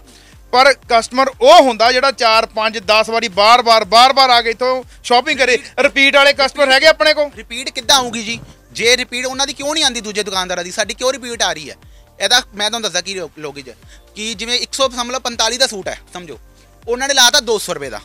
ਪਰ ਕਸਟਮਰ ਉਹ ਹੁੰਦਾ ਜਿਹੜਾ 4 5 10 ਵਾਰੀ ਬਾਰ-ਬਾਰ ਬਾਰ-ਬਾਰ ਆ ਕੇ ਇਥੋਂ ਸ਼ਾਪਿੰਗ ਕਰੇ। ਰਿਪੀਟ ਵਾਲੇ ਕਸਟਮਰ ਹੈਗੇ ਆਪਣੇ ਕੋਲ। ਰਿਪੀਟ ਕਿੱਦਾਂ ਆਊਗੀ ਜੀ? ਜੇ ਰਿਪੀਟ ਉਹਨਾਂ ਦੀ ਕਿਉਂ ਨਹੀਂ ਆਂਦੀ ਦੂਜੇ ਦੁਕਾਨਦਾਰਾਂ ਦੀ? ਸਾਡੀ ਕਿਉਂ ਰਿਪੀਟ ਆ ਰਹੀ ਹੈ? ਇਹਦਾ ਮੈਂ ਤੁਹਾਨੂੰ ਦੱਸਦਾ ਕੀ ਲੋਗੀ ਚ। ਕਿ ਜਿਵੇਂ 100 ਸਮਝ ਲਓ 45 ਦਾ ਸੂਟ ਹੈ, ਸਮਝੋ। ਉਹਨਾਂ ਨੇ ਲਾਤਾ 200 ਰੁਪਏ ਦਾ,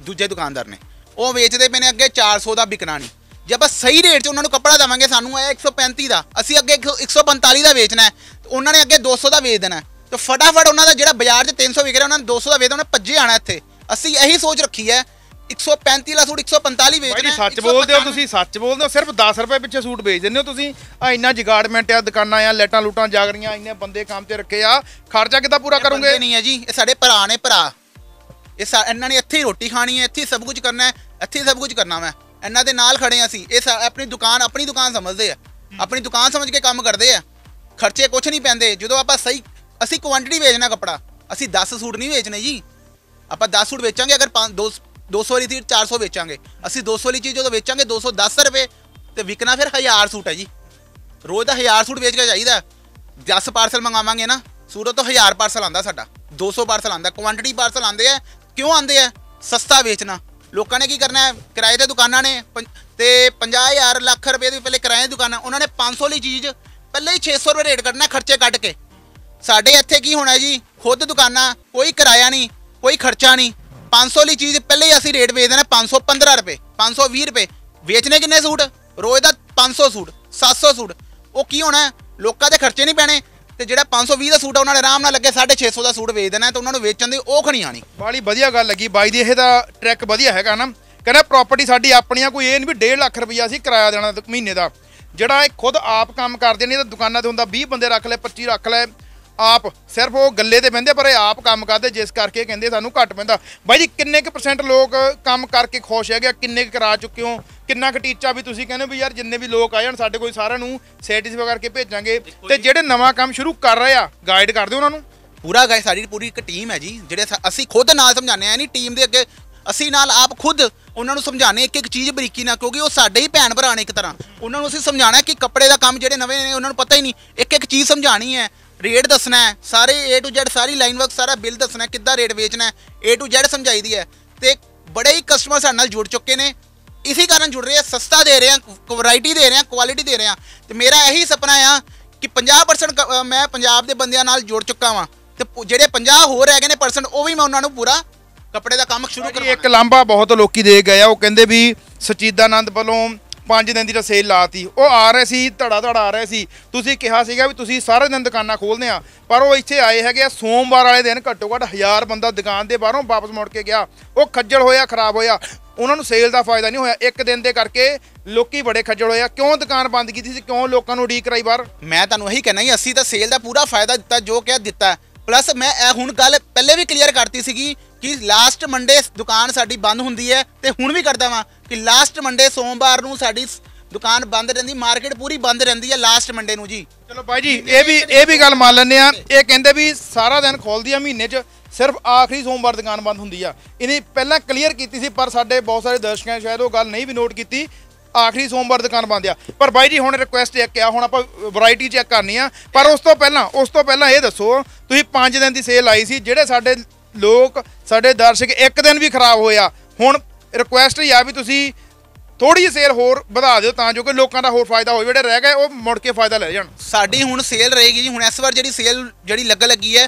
ਦੂਜੇ ਦੁਕਾਨਦਾਰ ਨੇ। ਉਹ ਵੇਚਦੇ ਪਏ ਨੇ ਅੱਗੇ 400 ਦਾ ਵਿਕਣਾ ਨਹੀਂ। ਜੇ ਆਪਾਂ ਸਹੀ ਰੇਟ 'ਚ ਉਹਨਾਂ ਨੂੰ ਕੱਪੜਾ ਦੇਵਾਂਗੇ, ਸਾਨੂੰ ਇਹ 135 ਦਾ, ਅਸੀਂ ਅੱਗੇ 145 ਦਾ ਵੇਚਣਾ ਹੈ ਉਹਨਾਂ ਨੇ ਅੱਗੇ 200 ਦਾ ਵੇਚ ਦੇਣਾ ਹੈ। ਤੇ ਫਟਾਫਟ ਉਹਨਾਂ ਦਾ ਜਿਹੜਾ ਬਾਜ਼ਾਰ 'ਚ 300 ਵਿਕ ਰਿਹਾ, ਉਹਨਾਂ ਨੇ 200 ਦਾ ਵੇਚ ਦੇਣਾ, ਉਹਨੇ ਭੱਜੇ ਆਣਾ ਇੱਥੇ। ਅਸੀਂ ਇਹੀ ਸੋਚ ਰੱਖੀ ਹੈ 135 ਦਾ ਸੂਟ 145 ਭਾਈ ਵੇਚਣਾ ਜੀ ਹੈ, ਸੱਚ ਬੋਲਦੇ ਹੋ 195 ਤੁਸੀਂ ਸੱਚ ਬੋਲਦੇ ਹੋ ਸਿਰਫ 10 ਰੁਪਏ ਪਿੱਛੇ ਸੂਟ ਵੇਚ ਦਿੰਦੇ ਹੋ ਤੁਸੀਂ। ਆ ਇੰਨਾ ਜਗਾੜਮੈਂਟ ਆ ਦੁਕਾਨਾਂ ਆ ਲਾਈਟਾਂ ਲੂਟਾਂ ਜਾਗ ਰਹੀਆਂ ਇੰਨੇ ਬੰਦੇ ਕੰਮ ਤੇ ਰੱਖੇ ਆ। ਖਰਚਾ ਕਿੱਦਾਂ ਪੂਰਾ ਕਰੋਗੇ? ਨਹੀਂ ਹੈ ਜੀ ਇਹ ਸਾਡੇ ਭਰਾ ਨੇ ਭਰਾ। ਇਹ ਸਾ- ਇਹਨਾਂ ਨੇ ਇੱਥੇ ਹੀ ਰੋਟੀ ਖਾਣੀ ਹੈ ਇੱਥੇ ਹੀ ਸਭ ਕੁਝ ਕਰਨਾ ਹੈ ਇੱਥੇ ਸਭ ਕੁਝ ਕਰਨਾ ਮੈਂ ਇਹਨਾਂ ਦੇ ਨਾਲ ਖੜੇ ਹਾਂ ਅਸੀਂ। ਇਹ ਸਾ- ਆਪਣੀ ਦੁਕਾਨ ਆਪਣੀ ਦੁਕਾਨ ਸਮਝਦੇ ਆ। ਆਪਣੀ ਦੁਕਾਨ ਸਮਝ ਕੇ ਕੰਮ ਕਰਦੇ ਆ। ਖਰਚੇ ਕੁਝ ਨਹੀਂ ਪੈਂਦੇ। ਜਦੋਂ ਆਪਾਂ ਸਹੀ ਅਸੀਂ ਕੁਆਂਟੀਟੀ ਵੇਚਣਾ ਕੱਪੜਾ ਅਸੀਂ 10 ਸੂਟ ਨਹੀਂ ਵੇਚਣੇ ਜੀ। ਆਪਾਂ 10 ਸੂਟ ਵੇਚਾਂਗੇ ਅਗਰ 2 200 ਵਾਲੀ ਚੀਜ਼ 400 ਵੇਚਾਂਗੇ। ਅਸੀਂ 200 ਵਾਲੀ ਚੀਜ਼ ਜਦੋਂ ਵੇਚਾਂਗੇ 210 ਰੁਪਏ, ਤੇ ਵਿਕਣਾ ਫਿਰ 1000 ਸੂਟ ਹੈ ਜੀ। ਰੋਜ਼ ਦਾ 1000 ਸੂਟ ਵੇਚ ਕੇ ਜਾਈਦਾ। 10 ਪਾਰਸਲ ਮੰਗਾਵਾਂਗੇ ਨਾ ਸੂਰਤ ਤੋਂ 1000 ਪਾਰਸਲ ਆਂਦਾ ਸਾਡਾ। 200 ਪਾਰਸਲ ਆਂਦਾ ਕੁਆਂਟੀਟੀ ਪਾਰਸਲ ਆਂਦੇ ਆ। ਕਿਉਂ ਆਂਦੇ ਆ? ਸਸਤਾ ਵੇਚਣਾ। ਲੋਕਾਂ ਨੇ ਕੀ ਕਰਨਾ ਹੈ? ਕਿਰਾਏ ਤੇ ਦੁਕਾਨਾਂ ਨੇ, ਪੰ- ਤੇ 50000 ਲੱਖ ਰੁਪਏ ਦੀ ਪਹਿਲੇ ਕਿਰਾਏ ਦੀ ਦੁਕਾਨਾਂ, ਉਹਨਾਂ ਨੇ 500 ਲਈ ਚੀਜ਼ ਪਹਿਲੇ ਹੀ 600 ਰੁਪਏ ਰੇਟ ਕੱਢਣਾ, ਖਰਚੇ ਕੱਢ ਕੇ। ਸਾਡੇ ਇੱਥੇ ਕੀ ਹੋਣਾ ਜੀ? ਖੁਦ ਦੁਕਾਨਾਂ, ਕੋਈ ਕਿਰਾਇਆ ਨਹੀਂ, ਕੋਈ ਖਰਚਾ ਨਹੀਂ। 500 ਲਈ ਚੀਜ਼ ਪਹਿਲੇ ਹੀ ਅਸੀਂ ਰੇਟ ਵੇਚ ਦੇਣਾ 515 ਰੁਪਏ 520 ਰੁਪਏ। ਵੇਚਨੇ ਕਿੰਨੇ ਸੂਟ? ਰੋਜ਼ ਦਾ 500 ਸੂਟ 700 ਸੂਟ। ਉਹ ਕੀ ਹੋਣਾ ਲੋਕਾਂ ਦੇ ਖਰਚੇ ਨਹੀਂ ਪੈਣੇ। ਤੇ ਜਿਹੜਾ 520 ਦਾ ਸੂਟ ਆ, ਉਹਨਾਂ ਨੇ ਆਰਾਮ ਨਾਲ ਲੱਗੇ 650 ਦਾ ਸੂਟ ਵੇਚ ਦੇਣਾ ਤੇ ਉਹਨਾਂ ਨੂੰ ਵੇਚਣ ਦੀ ਉਹ ਖਣੀ ਆਣੀ ਬਾਲੀ ਵਧੀਆ ਗੱਲ ਲੱਗੀ। ਬਾਈ ਦੀ ਇਹ ਦਾ ਟਰੈਕ ਵਧੀਆ ਹੈਗਾ ਨਾ। ਕਹਿੰਦਾ ਪ੍ਰਾਪਰਟੀ ਸਾਡੀ ਆਪਣੀਆਂ ਕੋਈ ਇਹ ਨਹੀਂ ਵੀ 1.5 ਲੱਖ ਰੁਪਈਆ ਅਸੀਂ ਕਿਰਾਇਆ ਦੇਣਾ ਮਹੀਨੇ ਦਾ। ਜਿਹੜਾ ਇਹ ਖੁਦ ਆਪ ਕੰਮ ਕਰਦੇ ਨੇ ਇਹਦਾ ਦੁਕਾਨਾਂ ਤੇ ਹੁੰਦਾ 20 ਬੰਦੇ ਰੱਖ ਲੈ 25 ਰੱਖ ਲੈ ਆਪ ਸਿਰਫ ਉਹ ਗੱਲੇ ਤੇ ਬਹਿੰਦੇ ਪਰ ਇਹ ਆਪ ਕੰਮ ਕਰਦੇ, ਜਿਸ ਕਰਕੇ ਕਹਿੰਦੇ ਸਾਨੂੰ ਘੱਟ ਪੈਂਦਾ ਬਾਈ ਜੀ, ਕਿੰਨੇ ਕੁ ਪਰਸੈਂਟ ਲੋਕ ਕੰਮ ਕਰਕੇ ਖੁਸ਼ ਹੈਗੇ ਆ? ਕਿੰਨੇ ਕੁ ਕਰਾ ਚੁੱਕੇ ਹੋ? ਕਿੰਨਾ ਕੁ ਟੀਚਾ ਵੀ ਤੁਸੀਂ ਕਹਿੰਦੇ ਹੋ ਵੀ ਯਾਰ ਜਿੰਨੇ ਵੀ ਲੋਕ ਆਏ ਜਾਣ ਸਾਡੇ ਕੋਲ ਸਾਰਿਆਂ ਨੂੰ ਸੈਟੀਸਫਾਈ ਕਰਕੇ ਭੇਜਾਂਗੇ। ਤੇ ਜਿਹੜੇ ਨਵਾਂ ਕੰਮ ਸ਼ੁਰੂ ਕਰ ਰਹੇ ਆ ਗਾਈਡ ਕਰਦੇ ਉਹਨਾਂ ਨੂੰ। ਪੂਰਾ ਗਾਇ ਸਾਡੀ ਪੂਰੀ ਇੱਕ ਟੀਮ ਹੈ ਜੀ, ਜਿਹੜੇ ਅਸੀਂ ਖੁਦ ਨਾਲ ਸਮਝਾਉਂਦੇ ਆ ਨਹੀਂ ਟੀਮ ਦੇ ਅੱਗੇ, ਅਸੀਂ ਨਾਲ ਆਪ ਖੁਦ ਉਹਨਾਂ ਨੂੰ ਸਮਝਾਣੇ ਇੱਕ ਇੱਕ ਚੀਜ਼ ਬਰੀਕੀ ਨਾਲ, ਕਿਉਂਕਿ ਉਹ ਸਾਡੇ ਹੀ ਭੈਣ ਭਰਾ ਨੇ ਇੱਕ ਤਰ੍ਹਾਂ। ਉਹਨਾਂ ਨੂੰ ਅਸੀਂ ਸਮਝਾਣਾ ਕਿ ਕੱਪੜੇ ਦਾ ਕੰਮ ਜਿਹੜੇ ਨਵੇਂ ਨੇ, ਉਹਨਾਂ ਨੂੰ ਪਤਾ ਹੀ ਨਹੀਂ ਇੱਕ ਇੱਕ ਚੀਜ਼ ਸਮਝਾਣੀ ਹੈ। ਰੇਟ ਦੱਸਣਾ ਹੈ। ਸਾਰੇ A to Z ਸਾਰੀ ਲਾਈਨ ਵਰਕ ਸਾਰਾ ਬਿੱਲ ਦੱਸਣਾ ਹੈ ਕਿੱਦਾਂ ਰੇਟ ਵੇਚਣਾ ਹੈ। A to Z ਸਮਝਾਈ ਦੀ ਹੈ। ਤੇ ਬੜੇ ਹੀ ਕਸਟਮਰ ਸਾਡੇ ਨਾਲ ਜੁੜ ਚੁੱਕੇ ਨੇ। ਇਸੇ ਕਾਰਨ ਜੁੜ ਰਹੇ ਆ ਸਸਤਾ ਦੇ ਰਹੇ ਆ ਵੈਰਾਈਟੀ ਦੇ ਰਹੇ ਆ ਕੁਆਲਿਟੀ ਦੇ ਰਹੇ ਆ। ਤੇ ਮੇਰਾ ਇਹੀ ਸੁਪਨਾ ਆ ਕਿ 50% ਕ- ਅ, ਮੈਂ ਪੰਜਾਬ ਦੇ ਬੰਦਿਆਂ ਨਾਲ ਜੁੜ ਚੁੱਕਾ ਵਾਂ। ਤੇ ਜਿਹੜੇ 50 ਹੋਰ ਹੈਗੇ ਨੇ ਪਰਸੈਂਟ ਉਹ ਵੀ ਮੈਂ ਉਹਨਾਂ ਨੂੰ ਪੂਰਾ ਕੱਪੜੇ ਦਾ ਕੰਮ ਸ਼ੁਰੂ ਕਰਵਾਉਣਾ ਇੱਕ ਲਾਂਭਾ ਬਹੁਤ ਲੋਕੀ ਦੇ ਗਏ ਆ। ਉਹ ਕਹਿੰਦੇ ਵੀ ਸਚੀਦਾਨੰਦ ਵੱਲੋਂ 5 ਦਿਨ ਦੀ ਤਾਂ ਸੇਲ ਲਾਤੀ। ਉਹ ਆ ਰਹੇ ਸੀ, ਧੜਾ ਧੜਾ ਆ ਰਹੇ ਸੀ। ਤੁਸੀਂ ਕਿਹਾ ਸੀਗਾ ਵੀ ਤੁਸੀਂ ਸਾਰੇ ਦਿਨ ਦੁਕਾਨਾਂ ਖੋਲਦੇ ਆ, ਪਰ ਉਹ ਇੱਥੇ ਆਏ ਹੈਗੇ ਆ, ਸੋਮਵਾਰ ਵਾਲੇ ਦਿਨ ਘੱਟੋ ਘੱਟ 1000 ਬੰਦਾ ਦੁਕਾਨ ਦੇ ਬਾਹਰੋਂ ਵਾਪਸ ਮੁੜ ਕੇ ਗਿਆ। ਉਹ ਖੱਜਲ ਹੋਇਆ, ਖਰਾਬ ਹੋਇਆ। ਉਹਨਾਂ ਨੂੰ ਸੇਲ ਦਾ ਫਾਇਦਾ ਨਹੀਂ ਹੋਇਆ। ਇੱਕ ਦਿਨ ਦੇ ਕਰਕੇ ਲੋਕੀ ਬੜੇ ਖੱਜਲ ਹੋਏ ਆ। ਕਿਉਂ ਦੁਕਾਨ ਬੰਦ ਕੀਤੀ ਸੀ? ਕਿਉਂ ਲੋਕਾਂ ਨੂੰ ਉਡੀਕ ਕਰਾਈ ਬਾਹਰ? ਮੈਂ ਤੁਹਾਨੂੰ ਇਹੀ ਕਹਿਣਾ ਹੀ ਅਸੀਂ ਤਾਂ ਸੇਲ ਦਾ ਪੂਰਾ ਫਾਇਦਾ ਦਿੱਤਾ, ਜੋ ਕਿਹਾ ਦਿੱਤਾ। ਪਲੱਸ ਮੈਂ ਇਹ ਹੁਣ ਗੱਲ ਪਹਿਲੇ ਵੀ ਕਲੀਅਰ ਕਰਤੀ ਸੀਗੀ ਕਿ ਲਾਸਟ ਮੰਡੇ ਦੁਕਾਨ ਸਾਡੀ ਬੰਦ ਹੁੰਦੀ ਹੈ ਤੇ ਹੁਣ ਵੀ ਕਰਦਾ ਵਾਂ ਕਿ ਲਾਸਟ ਮੰਡੇ ਸੋਮਵਾਰ ਨੂੰ ਸਾਡੀ ਦੁਕਾਨ ਬੰਦ ਰਹਿੰਦੀ, ਮਾਰਕੀਟ ਪੂਰੀ ਬੰਦ ਰਹਿੰਦੀ ਹੈ ਲਾਸਟ ਮੰਡੇ ਨੂੰ ਜੀ। ਚਲੋ ਬਾਈ ਜੀ, ਇਹ ਵੀ ਇਹ ਵੀ ਗੱਲ ਮੰਨ ਲੈਂਦੇ ਆ ਇਹ ਕਹਿੰਦੇ ਵੀ ਸਾਰਾ ਦਿਨ ਖੋਲਦੀ ਆ ਮਹੀਨੇ 'ਚ, ਸਿਰਫ ਆਖਰੀ ਸੋਮਵਾਰ ਦੁਕਾਨ ਬੰਦ ਹੁੰਦੀ ਆ। ਇਹਨੇ ਪਹਿਲਾਂ ਕਲੀਅਰ ਕੀਤੀ ਸੀ, ਪਰ ਸਾਡੇ ਬਹੁਤ ਸਾਰੇ ਦਰਸ਼ਕਾਂ ਨੇ ਸ਼ਾਇਦ ਉਹ ਗੱਲ ਨਹੀਂ ਵੀ ਨੋਟ ਕੀਤੀ। ਆਖਰੀ ਸੋਮਵਾਰ ਦੁਕਾਨ ਬੰਦ ਆ। ਪਰ ਬਾਈ ਜੀ, ਹੁਣ ਰਿਕੁਐਸਟ ਇੱਕ ਆ, ਹੁਣ ਆਪਾਂ ਵੈਰਾਈਟੀ ਚੈੱਕ ਕਰਨੀ ਆ। ਪਰ ਉਸ ਤੋਂ ਪਹਿਲਾਂ ਉਸ ਤੋਂ ਪਹਿਲਾਂ ਇਹ ਦੱਸੋ, ਤੁਸੀਂ 5 ਦਿਨ ਦੀ ਸੇਲ ਆਈ ਸੀ, ਜਿਹੜੇ ਸਾਡੇ ਲੋਕ ਸਾਡੇ ਦਰਸ਼ਕ ਇੱਕ ਦਿਨ ਵੀ ਖਰਾਬ ਹੋਇਆ। ਹੁਣ ਰਿਕੁਐਸਟ ਹੀ ਆ ਵੀ ਤੁਸੀਂ ਥੋੜੀ ਜਿਹੀ ਸੇਲ ਹੋਰ ਵਧਾ ਦਿਓ ਤਾਂ ਜੋ ਕਿ ਲੋਕਾਂ ਦਾ ਹੋਰ ਫਾਇਦਾ ਹੋਵੇ। ਜਿਹੜੇ ਰਹਿ ਗਏ ਉਹ ਮੁੜ ਕੇ ਫਾਇਦਾ ਲੈ ਜਾਣ। ਸਾਡੀ ਹੁਣ ਸੇਲ ਰਹੇਗੀ ਜੀ। ਹੁਣ ਇਸ ਵਾਰ ਜਿਹੜੀ ਸੇਲ ਜਿਹੜੀ ਲੱਗ ਲੱਗੀ ਹੈ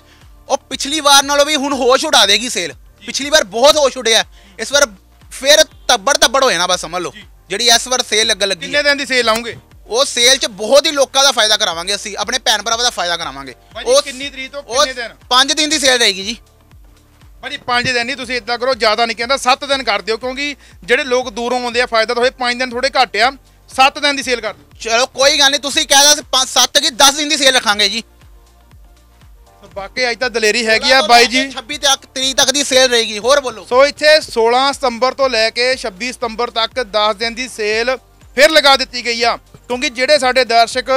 ਉਹ ਪਿਛਲੀ ਵਾਰ ਨਾਲੋਂ ਵੀ ਹੁਣ ਹੋਸ਼ ਉਡਾ ਦੇਗੀ ਸੇਲ ਪਿਛਲੀ ਵਾਰ ਬਹੁਤ ਹੋਸ਼ ਉਡਿਆ। ਇਸ ਵਾਰ ਫਿਰ ਤੱਬੜ ਤੱਬੜ ਹੋ ਜਾਣਾ ਬਸ ਸਮਝ ਲਓ। ਜਿਹੜੀ ਇਸ ਵਾਰ ਸੇਲ ਲੱਗ ਲੱਗੀ ਕਿੰਨੇ ਦਿਨ ਦੀ ਸੇਲ ਲਾਉਂਗੇ? ਉਹ ਸੇਲ 'ਚ ਬਹੁਤ ਹੀ ਲੋਕਾਂ ਦਾ ਫਾਇਦਾ ਕਰਾਵਾਂਗੇ ਅਸੀਂ। ਆਪਣੇ ਭੈਣ ਭਰਾਵਾਂ ਦਾ ਫਾਇਦਾ ਕਰਾਵਾਂਗੇ। ਭਾਜੀ ਕਿੰਨੀ ਤਰੀਕ ਤੋਂ ਕਿੰਨੇ ਦਿਨ? 5 ਦਿਨ ਦੀ ਸੇਲ ਰਹੇਗੀ ਜੀ। ਭਾਜੀ 5 ਦਿਨ ਨਹੀਂ ਤੁਸੀਂ ਇਦਾਂ ਕਰੋ ਜ਼ਿਆਦਾ ਨਹੀਂ ਕਹਿੰਦਾ 7 ਦਿਨ ਕਰ ਦਿਓ ਕਿਉਂਕਿ ਜਿਹੜੇ ਲੋਕ ਦੂਰੋਂ ਆਉਂਦੇ ਆ ਫਾਇਦਾ ਤਾਂ ਹੋਏ 5 ਦਿਨ ਥੋੜੇ ਘੱਟ ਆ। 7 ਦਿਨ ਦੀ ਸੇਲ ਕਰ ਦਿਓ। ਚਲੋ ਕੋਈ ਗੱਲ ਨਹੀਂ ਤੁਸੀਂ ਕਹਿ ਦੋ 5 7 ਕੀ 10 ਦਿਨ ਦੀ ਸੇਲ ਰੱਖਾਂਗੇ ਜੀ। ਬਾਕੀ ਅੱਜ ਤਾਂ ਦਲੇਰੀ ਹੈਗੀ ਆ ਬਾਈ ਜੀ। 26 ਤੱਕ ਤਰੀਕ ਤੱਕ ਦੀ ਸੇਲ ਰਹੇਗੀ ਹੋਰ ਬੋਲੋ। ਸੋ ਇੱਥੇ 16 ਸਤੰਬਰ ਤੋਂ ਲੈ ਕੇ 26 ਸਤੰਬਰ ਤੱਕ 10 ਦਿਨ ਦੀ ਸੇਲ ਫਿਰ ਲਗਾ ਦਿੱਤੀ ਗਈ ਆ। ਕਿਉਂਕਿ ਜਿਹੜੇ ਸਾਡੇ ਦਰਸ਼ਕ